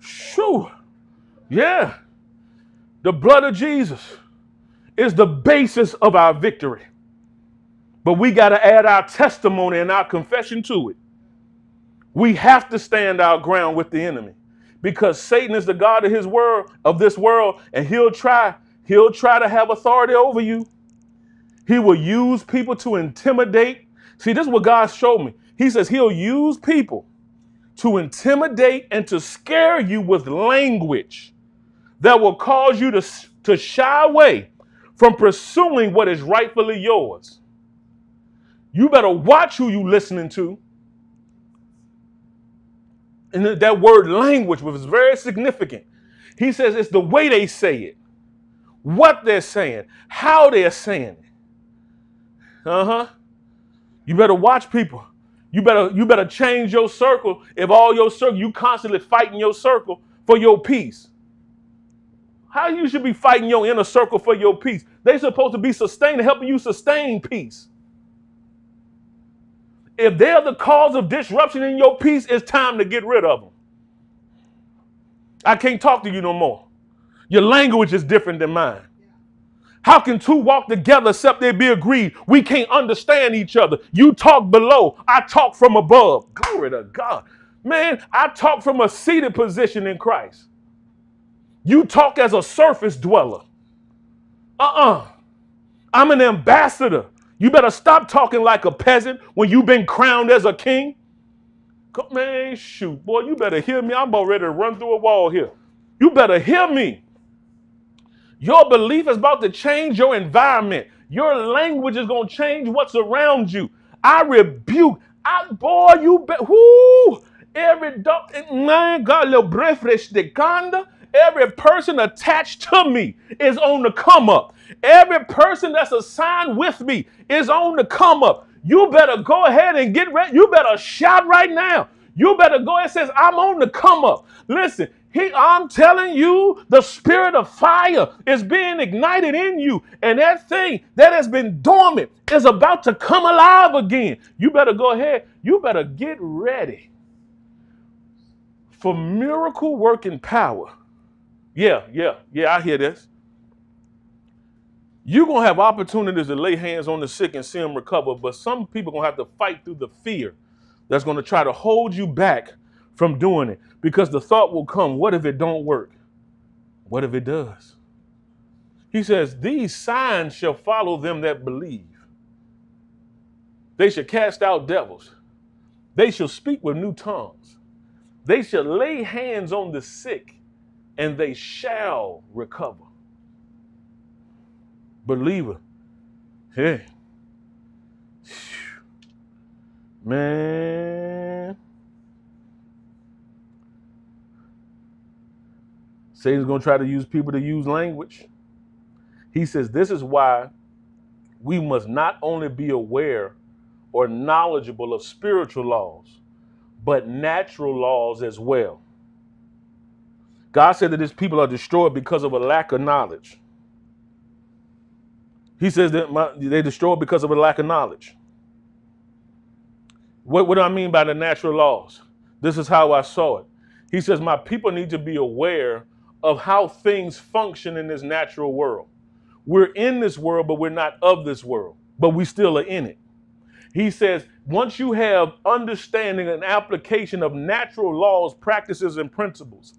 Shoo. Yeah. The blood of Jesus is the basis of our victory. But we got to add our testimony and our confession to it. We have to stand our ground with the enemy because Satan is the God of his world, of this world, and he'll try, he'll try to have authority over you. He will use people to intimidate. See, this is what God showed me. He says he'll use people to intimidate and to scare you with language that will cause you to, to shy away from pursuing what is rightfully yours. You better watch who you listening to and that word language was very significant. He says it's the way they say it, what they're saying, how they're saying it. Uh-huh. You better watch people. You better you better change your circle. If all your circle, you constantly fighting your circle for your peace. How you should be fighting your inner circle for your peace? They're supposed to be sustaining, helping you sustain peace. If they're the cause of disruption in your peace, it's time to get rid of them. I can't talk to you no more. Your language is different than mine. How can two walk together except they be agreed? We can't understand each other. You talk below, I talk from above. Glory to God. Man, I talk from a seated position in Christ. You talk as a surface dweller. Uh uh-uh. uh. i am an ambassador. You better stop talking like a peasant when you've been crowned as a king. Come man, shoot, boy, you better hear me. I'm about ready to run through a wall here. You better hear me. Your belief is about to change your environment. Your language is going to change what's around you. I rebuke. I, boy, you bet. Whoo! Every dog, man, God, little breath. Every person attached to me is on the come up. Every person that's assigned with me is on the come up. You better go ahead and get ready. You better shout right now. You better go and says, I'm on the come up. Listen, he, I'm telling you, the spirit of fire is being ignited in you. And that thing that has been dormant is about to come alive again. You better go ahead. You better get ready for miracle working power. Yeah, yeah, yeah, I hear this. You're to have opportunities to lay hands on the sick and see them recover, but some people to have to fight through the fear that's going to try to hold you back from doing it because the thought will come, what if it don't work? What if it does? He says, these signs shall follow them that believe. They shall cast out devils. They shall speak with new tongues. They shall lay hands on the sick and they shall recover believer. Hey. Man. Satan's going to try to use people to use language. He says this is why we must not only be aware or knowledgeable of spiritual laws, but natural laws as well. God said that his people are destroyed because of a lack of knowledge. He says that my, they destroy because of a lack of knowledge. What, what do I mean by the natural laws? This is how I saw it. He says, My people need to be aware of how things function in this natural world. We're in this world, but we're not of this world, but we still are in it. He says, once you have understanding and application of natural laws, practices, and principles,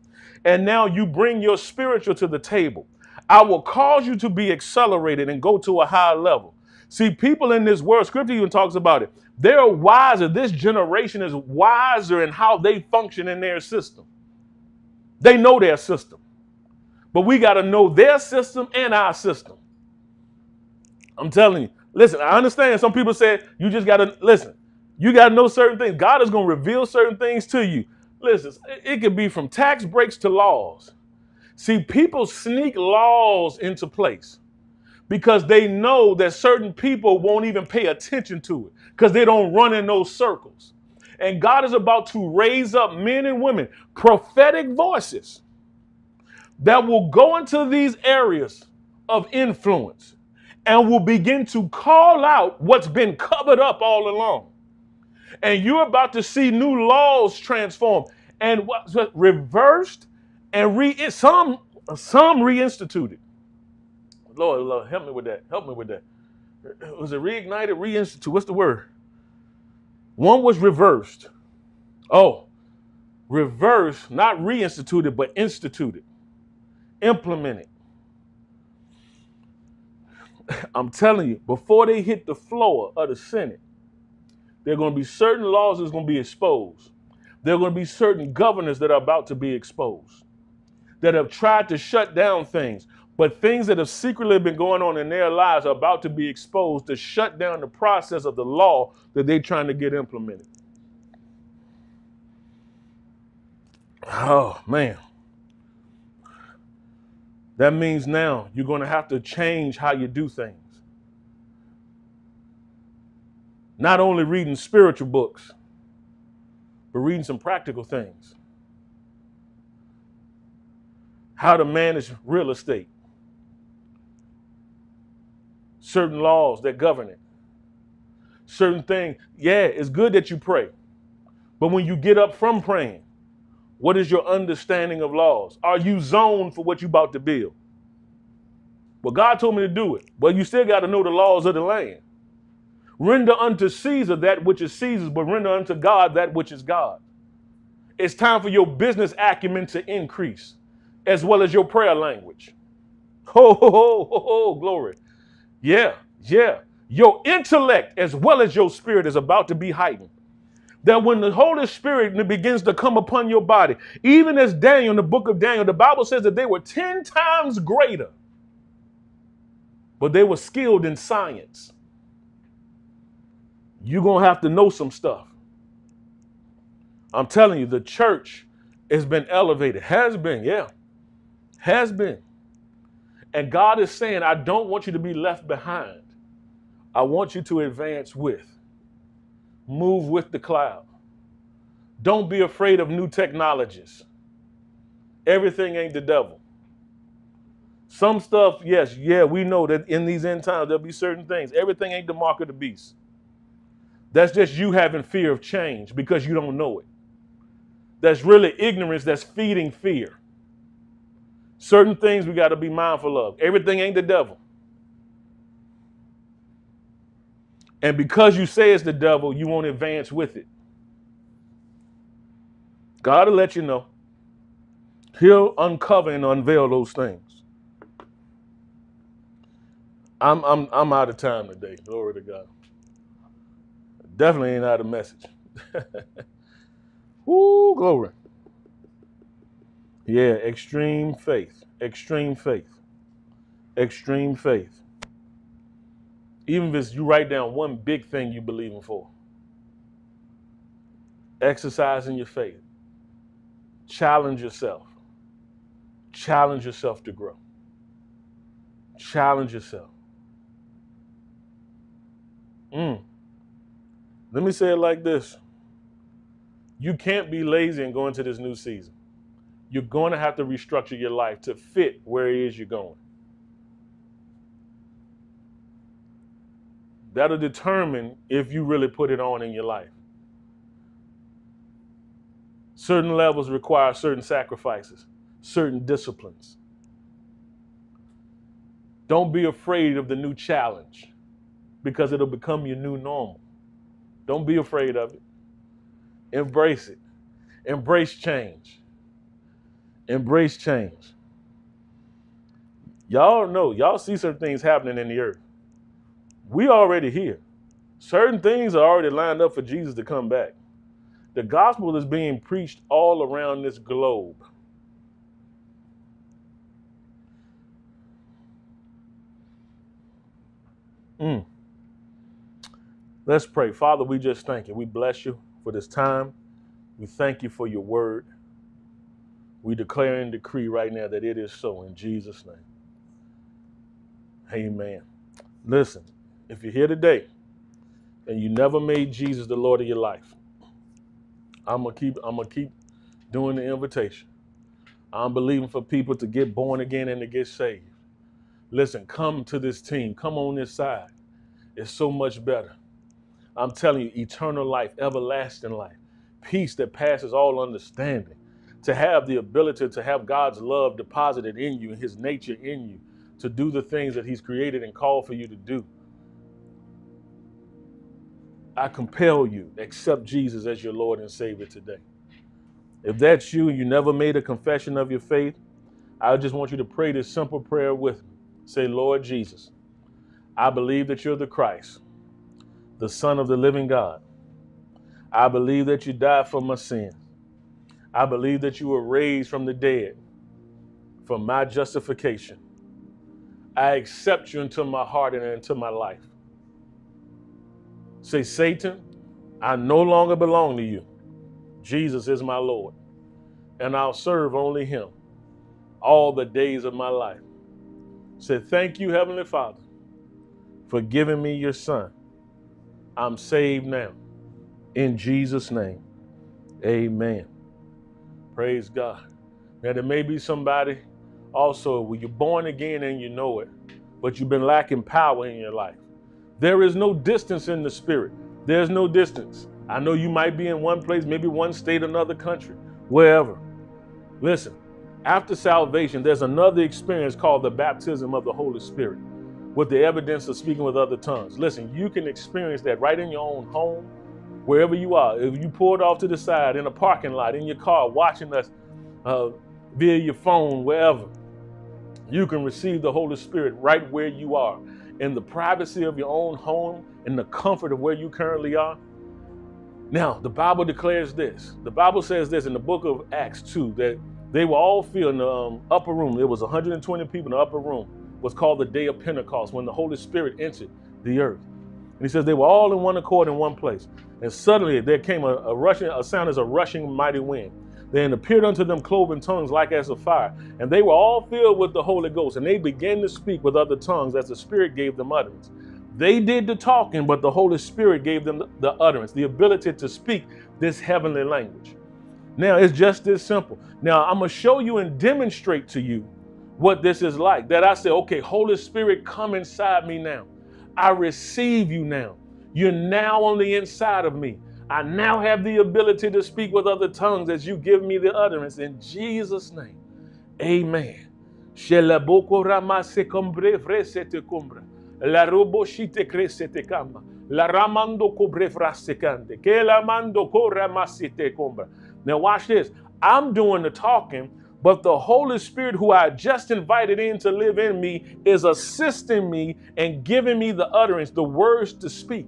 and now you bring your spiritual to the table, I will cause you to be accelerated and go to a higher level. See, people in this world, scripture even talks about it. They're wiser. This generation is wiser in how they function in their system. They know their system. But we got to know their system and our system. I'm telling you. Listen, I understand some people say you just got to listen. You got to know certain things. God is going to reveal certain things to you. Listen, it could be from tax breaks to laws. See, people sneak laws into place because they know that certain people won't even pay attention to it because they don't run in those circles. And God is about to raise up men and women, prophetic voices that will go into these areas of influence and will begin to call out what's been covered up all along. And you're about to see new laws transform and reversed and re some some reinstituted. Lord, Lord, help me with that. Help me with that. Was it reignited, reinstituted? What's the word? One was reversed. Oh, reversed, not reinstituted, but instituted implemented. I'm telling you, before they hit the floor of the Senate, there are going to be certain laws that's going to be exposed. There are going to be certain governors that are about to be exposed that have tried to shut down things, but things that have secretly been going on in their lives are about to be exposed to shut down the process of the law that they're trying to get implemented. Oh, man. That means now you're going to have to change how you do things. Not only reading spiritual books, but reading some practical things. How to manage real estate, certain laws that govern it, certain things. Yeah, it's good that you pray, but when you get up from praying, what is your understanding of laws? Are you zoned for what you're about to build? Well, God told me to do it. Well, you still got to know the laws of the land. Render unto Caesar that which is Caesar's, but render unto God that which is God. It's time for your business acumen to increase, as well as your prayer language. Ho, ho, ho, glory. Yeah, yeah. Your intellect, as well as your spirit, is about to be heightened that when the Holy Spirit begins to come upon your body, even as Daniel in the book of Daniel, the Bible says that they were 10 times greater, but they were skilled in science. You're going to have to know some stuff. I'm telling you, the church has been elevated, has been, yeah, has been. And God is saying, I don't want you to be left behind. I want you to advance with move with the cloud. Don't be afraid of new technologies. Everything ain't the devil. Some stuff, yes, yeah, we know that in these end times there'll be certain things. Everything ain't the mark of the beast. That's just you having fear of change because you don't know it. That's really ignorance that's feeding fear. Certain things we got to be mindful of. Everything ain't the devil. And because you say it's the devil, you won't advance with it. God will let you know. He'll uncover and unveil those things. I'm I'm I'm out of time today. Glory to God. Definitely ain't out of message. <laughs> Woo, glory. Yeah, extreme faith. Extreme faith. Extreme faith. Even if it's you write down one big thing you believe in for. Exercising your faith. Challenge yourself. Challenge yourself to grow. Challenge yourself. Mm. Let me say it like this you can't be lazy and go into this new season. You're going to have to restructure your life to fit where it is you're going. That'll determine if you really put it on in your life. Certain levels require certain sacrifices, certain disciplines. Don't be afraid of the new challenge because it'll become your new normal. Don't be afraid of it. Embrace it. Embrace change. Embrace change. Y'all know, y'all see certain things happening in the earth. We already here. Certain things are already lined up for Jesus to come back. The gospel is being preached all around this globe. Mm. Let's pray. Father, we just thank you. We bless you for this time. We thank you for your word. We declare and decree right now that it is so in Jesus' name. Amen. Listen, if you're here today and you never made Jesus the Lord of your life, I'm gonna keep I'm gonna keep doing the invitation. I'm believing for people to get born again and to get saved. Listen, come to this team. Come on this side. It's so much better. I'm telling you, eternal life, everlasting life, peace that passes all understanding. To have the ability to have God's love deposited in you, His nature in you, to do the things that He's created and called for you to do. I compel you, accept Jesus as your Lord and Savior today. If that's you you never made a confession of your faith, I just want you to pray this simple prayer with me. Say, Lord Jesus, I believe that you're the Christ, the Son of the living God. I believe that you died for my sins. I believe that you were raised from the dead for my justification. I accept you into my heart and into my life. Say, Satan, I no longer belong to you. Jesus is my Lord, and I'll serve only him all the days of my life. Say, Thank you, Heavenly Father, for giving me your Son. I'm saved now. In Jesus' name, amen. Praise God. Now, there may be somebody also where you're born again and you know it, but you've been lacking power in your life. There is no distance in the spirit. There's no distance. I know you might be in one place, maybe one state, another country, wherever. Listen, after salvation, there's another experience called the baptism of the Holy Spirit with the evidence of speaking with other tongues. Listen, you can experience that right in your own home, wherever you are. If you pulled off to the side in a parking lot, in your car, watching us uh, via your phone, wherever, you can receive the Holy Spirit right where you are in the privacy of your own home, in the comfort of where you currently are? Now, the Bible declares this. The Bible says this in the book of Acts 2 that they were all filled in the um, upper room. There was 120 people in the upper room. Was called the day of Pentecost when the Holy Spirit entered the earth. And he says they were all in one accord in one place. And suddenly there came a, a rushing, a sound as a rushing mighty wind. Then appeared unto them cloven tongues like as of fire. And they were all filled with the Holy Ghost. And they began to speak with other tongues as the Spirit gave them utterance. They did the talking, but the Holy Spirit gave them the utterance, the ability to speak this heavenly language. Now, it's just this simple. Now, I'm going to show you and demonstrate to you what this is like. That I say, okay, Holy Spirit, come inside me now. I receive you now. You're now on the inside of me. I now have the ability to speak with other tongues as you give me the utterance. In Jesus' name, amen. La roboshite cresete kamba. La ramando cobre. Que la mando masite combra. Now watch this. I'm doing the talking, but the Holy Spirit, who I just invited in to live in me, is assisting me and giving me the utterance, the words to speak.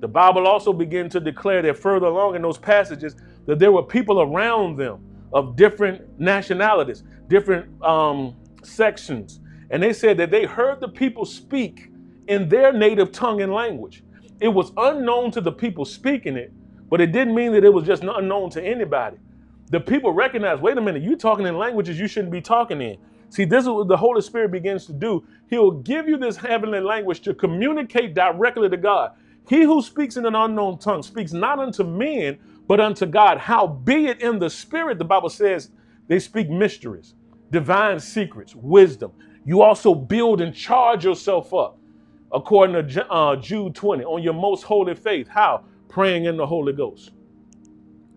The Bible also begins to declare that further along in those passages that there were people around them of different nationalities, different um, sections. And they said that they heard the people speak in their native tongue and language. It was unknown to the people speaking it, but it didn't mean that it was just unknown to anybody. The people recognize, wait a minute, you talking in languages you shouldn't be talking in. See, this is what the Holy Spirit begins to do. He'll give you this heavenly language to communicate directly to God. He who speaks in an unknown tongue speaks not unto men, but unto God. How be it in the spirit, the Bible says they speak mysteries, divine secrets, wisdom. You also build and charge yourself up, according to uh, Jude 20, on your most holy faith. How? Praying in the Holy Ghost.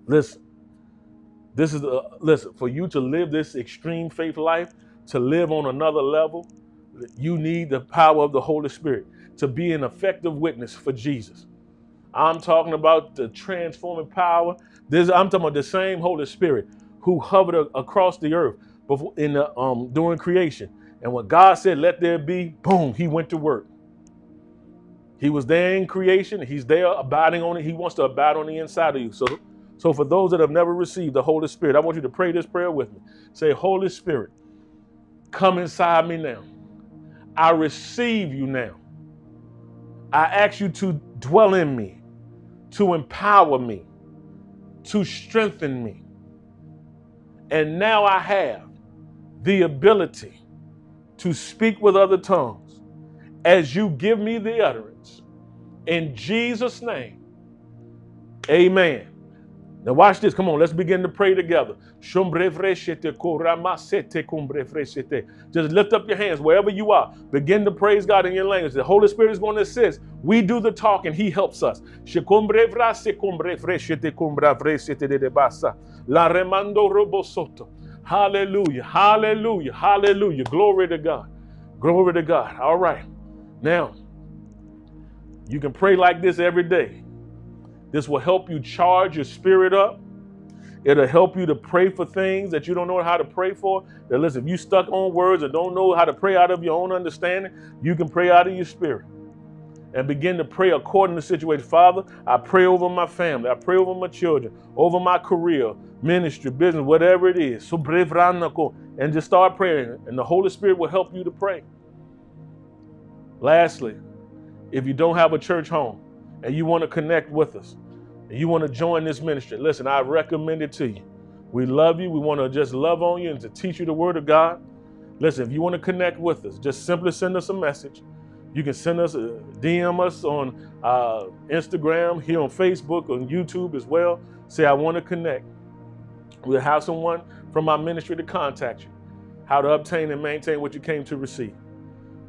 Listen, this is the listen for you to live this extreme faith life, to live on another level. You need the power of the Holy Spirit to be an effective witness for Jesus. I'm talking about the transforming power. This I'm talking about the same Holy Spirit who hovered across the earth before in the um during creation. And when God said, "Let there be," boom, He went to work. He was there in creation. He's there abiding on it. He wants to abide on the inside of you. So, so for those that have never received the Holy Spirit, I want you to pray this prayer with me. Say, Holy Spirit, come inside me now. I receive you now. I ask you to dwell in me, to empower me, to strengthen me. And now I have the ability to speak with other tongues as you give me the utterance. In Jesus' name, amen. Now, watch this. Come on, let's begin to pray together. Just lift up your hands wherever you are. Begin to praise God in your language. The Holy Spirit is going to assist. We do the talking, He helps us. Hallelujah, hallelujah, hallelujah. Glory to God. Glory to God. All right. Now, you can pray like this every day. This will help you charge your spirit up. It'll help you to pray for things that you don't know how to pray for. That listen, if you stuck on words and don't know how to pray out of your own understanding, you can pray out of your spirit and begin to pray according to the situation. Father, I pray over my family. I pray over my children, over my career, ministry, business, whatever it is. And just start praying, and the Holy Spirit will help you to pray. Lastly, if you don't have a church home and you want to connect with us, and you want to join this ministry, listen, I recommend it to you. We love you. We want to just love on you and to teach you the word of God. Listen, if you want to connect with us, just simply send us a message. You can send us a DM us on uh, Instagram, here on Facebook, on YouTube as well. Say, I want to connect. We'll have someone from our ministry to contact you. How to obtain and maintain what you came to receive.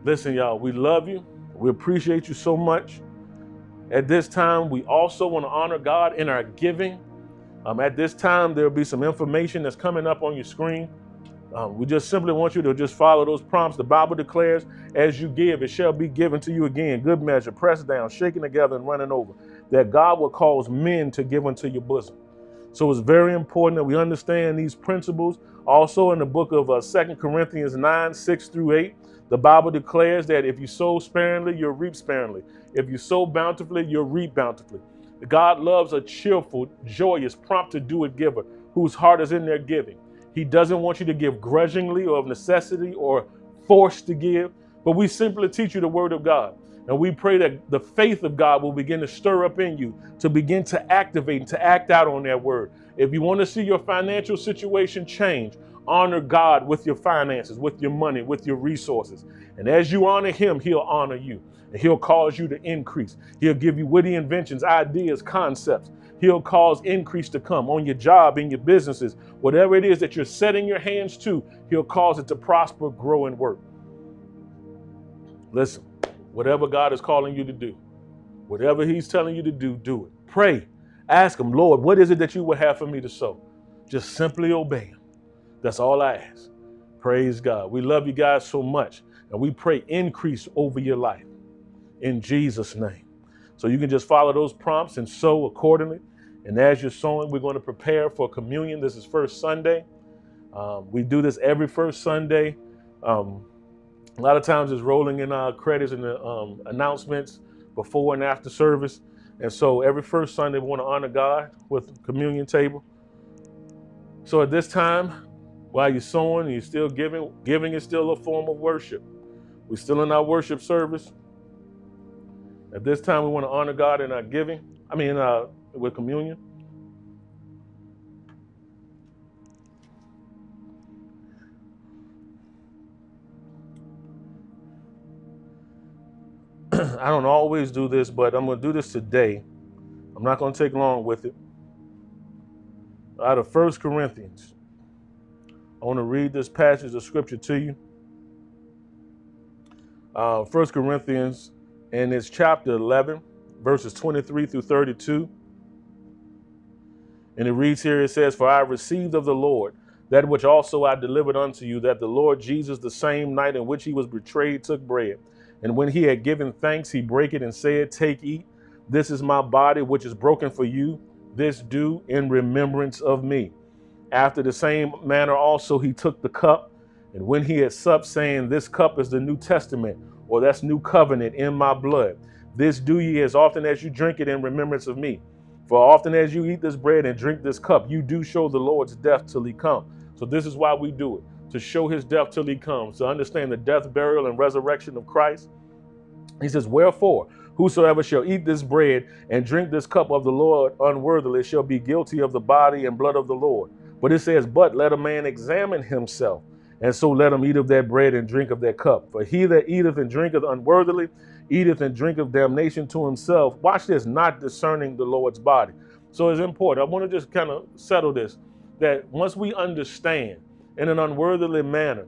Listen, y'all, we love you. We appreciate you so much. At this time, we also want to honor God in our giving. Um, at this time, there'll be some information that's coming up on your screen. Um, we just simply want you to just follow those prompts. The Bible declares, as you give, it shall be given to you again. Good measure, pressed down, shaken together, and running over. That God will cause men to give unto your bosom. So it's very important that we understand these principles. Also, in the book of uh, 2 Corinthians 9, 6 through 8, the Bible declares that if you sow sparingly, you'll reap sparingly. If you sow bountifully, you'll reap bountifully. God loves a cheerful, joyous, prompt to do it giver whose heart is in their giving. He doesn't want you to give grudgingly or of necessity or forced to give, but we simply teach you the word of God. And we pray that the faith of God will begin to stir up in you to begin to activate and to act out on that word. If you want to see your financial situation change, honor God with your finances, with your money, with your resources. And as you honor Him, He'll honor you. And He'll cause you to increase. He'll give you witty inventions, ideas, concepts. He'll cause increase to come on your job, in your businesses, whatever it is that you're setting your hands to, He'll cause it to prosper, grow, and work. Listen, whatever God is calling you to do, whatever He's telling you to do, do it. Pray. Ask Him, Lord, what is it that you would have for me to sow? Just simply obey Him. That's all I ask. Praise God. We love you guys so much. And we pray increase over your life in Jesus' name. So you can just follow those prompts and sow accordingly. And as you're sowing, we're going to prepare for communion. This is first Sunday. Um, we do this every first Sunday. Um, a lot of times it's rolling in our credits and the um, announcements before and after service. And so every first Sunday, we want to honor God with communion table. So at this time, while you're sowing and you're still giving, giving is still a form of worship. We're still in our worship service. At this time, we want to honor God in our giving, I mean, uh, with communion. <clears throat> I don't always do this, but I'm going to do this today. I'm not going to take long with it. Uh, Out of First Corinthians I want to read this passage of scripture to you. Uh, 1 Corinthians, and it's chapter 11, verses 23 through 32. And it reads here, it says, For I received of the Lord that which also I delivered unto you, that the Lord Jesus, the same night in which he was betrayed, took bread. And when he had given thanks, he brake it and said, Take, eat. This is my body, which is broken for you. This do in remembrance of me. After the same manner also he took the cup, and when he had supped, saying, This cup is the New Testament, or that's new covenant in my blood. This do ye as often as you drink it in remembrance of me. For often as you eat this bread and drink this cup, you do show the Lord's death till he come. So this is why we do it to show his death till he comes, to understand the death, burial, and resurrection of Christ. He says, Wherefore, whosoever shall eat this bread and drink this cup of the Lord unworthily shall be guilty of the body and blood of the Lord. But it says, But let a man examine himself, and so let him eat of that bread and drink of that cup. For he that eateth and drinketh unworthily eateth and drinketh damnation to himself. Watch this, not discerning the Lord's body. So it's important. I want to just kind of settle this that once we understand in an unworthily manner,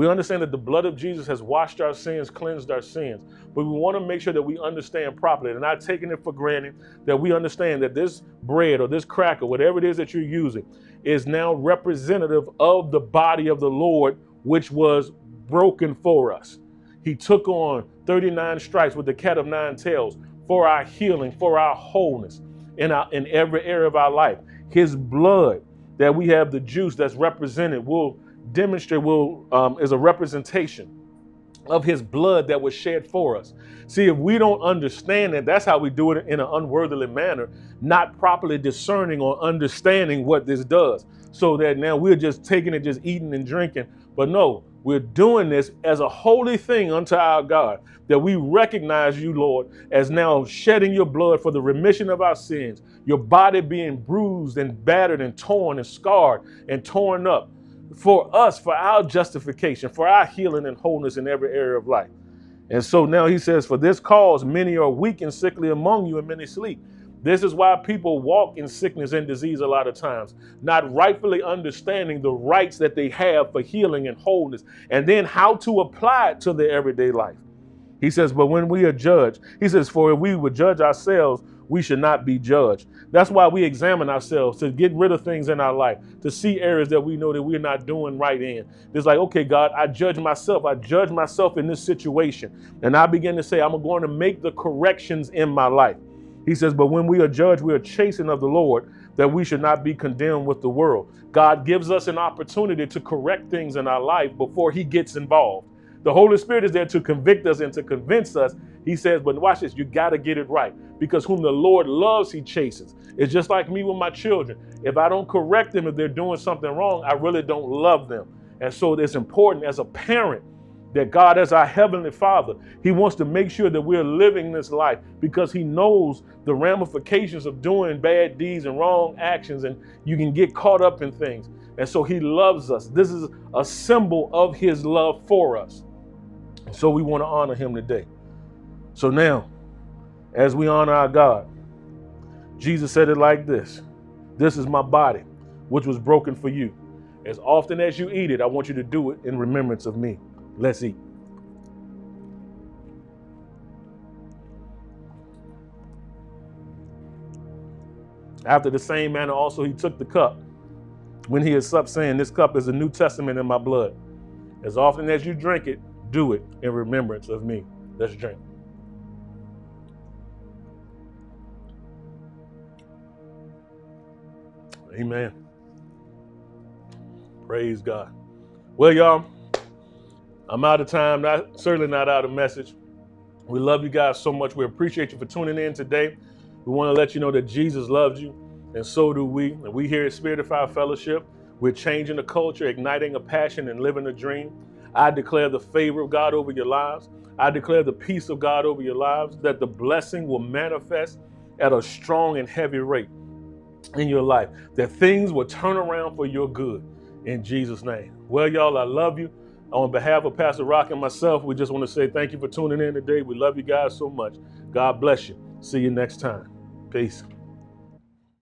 we understand that the blood of Jesus has washed our sins, cleansed our sins. But we want to make sure that we understand properly and not taking it for granted that we understand that this bread or this cracker, whatever it is that you're using, is now representative of the body of the Lord, which was broken for us. He took on 39 stripes with the cat of nine tails for our healing, for our wholeness in, our, in every area of our life. His blood that we have the juice that's represented will demonstrate will um, is a representation of his blood that was shed for us. See, if we don't understand it, that's how we do it in an unworthily manner, not properly discerning or understanding what this does. So that now we're just taking it, just eating and drinking. But no, we're doing this as a holy thing unto our God, that we recognize you, Lord, as now shedding your blood for the remission of our sins, your body being bruised and battered and torn and scarred and torn up for us, for our justification, for our healing and wholeness in every area of life. And so now he says, For this cause many are weak and sickly among you, and many sleep. This is why people walk in sickness and disease a lot of times, not rightfully understanding the rights that they have for healing and wholeness, and then how to apply it to their everyday life. He says, But when we are judged, he says, For if we would judge ourselves, we should not be judged. That's why we examine ourselves to get rid of things in our life, to see areas that we know that we're not doing right in. It's like, okay, God, I judge myself. I judge myself in this situation. And I begin to say, I'm going to make the corrections in my life. He says, But when we are judged, we are chastened of the Lord, that we should not be condemned with the world. God gives us an opportunity to correct things in our life before He gets involved. The Holy Spirit is there to convict us and to convince us. He says, but watch this, you got to get it right because whom the Lord loves, he chastens. It's just like me with my children. If I don't correct them if they're doing something wrong, I really don't love them. And so it's important as a parent that God, as our Heavenly Father, He wants to make sure that we're living this life because He knows the ramifications of doing bad deeds and wrong actions, and you can get caught up in things. And so He loves us. This is a symbol of His love for us. So we want to honor him today. So now, as we honor our God, Jesus said it like this This is my body, which was broken for you. As often as you eat it, I want you to do it in remembrance of me. Let's eat. After the same manner, also he took the cup when he had supped, saying, This cup is a New Testament in my blood. As often as you drink it, do it in remembrance of me. Let's drink. Amen. Praise God. Well, y'all, I'm out of time. Not certainly not out of message. We love you guys so much. We appreciate you for tuning in today. We want to let you know that Jesus loves you, and so do we. And we here at Spirit of Fire Fellowship, we're changing the culture, igniting a passion, and living a dream. I declare the favor of God over your lives. I declare the peace of God over your lives, that the blessing will manifest at a strong and heavy rate in your life, that things will turn around for your good in Jesus' name. Well, y'all, I love you. On behalf of Pastor Rock and myself, we just want to say thank you for tuning in today. We love you guys so much. God bless you. See you next time. Peace.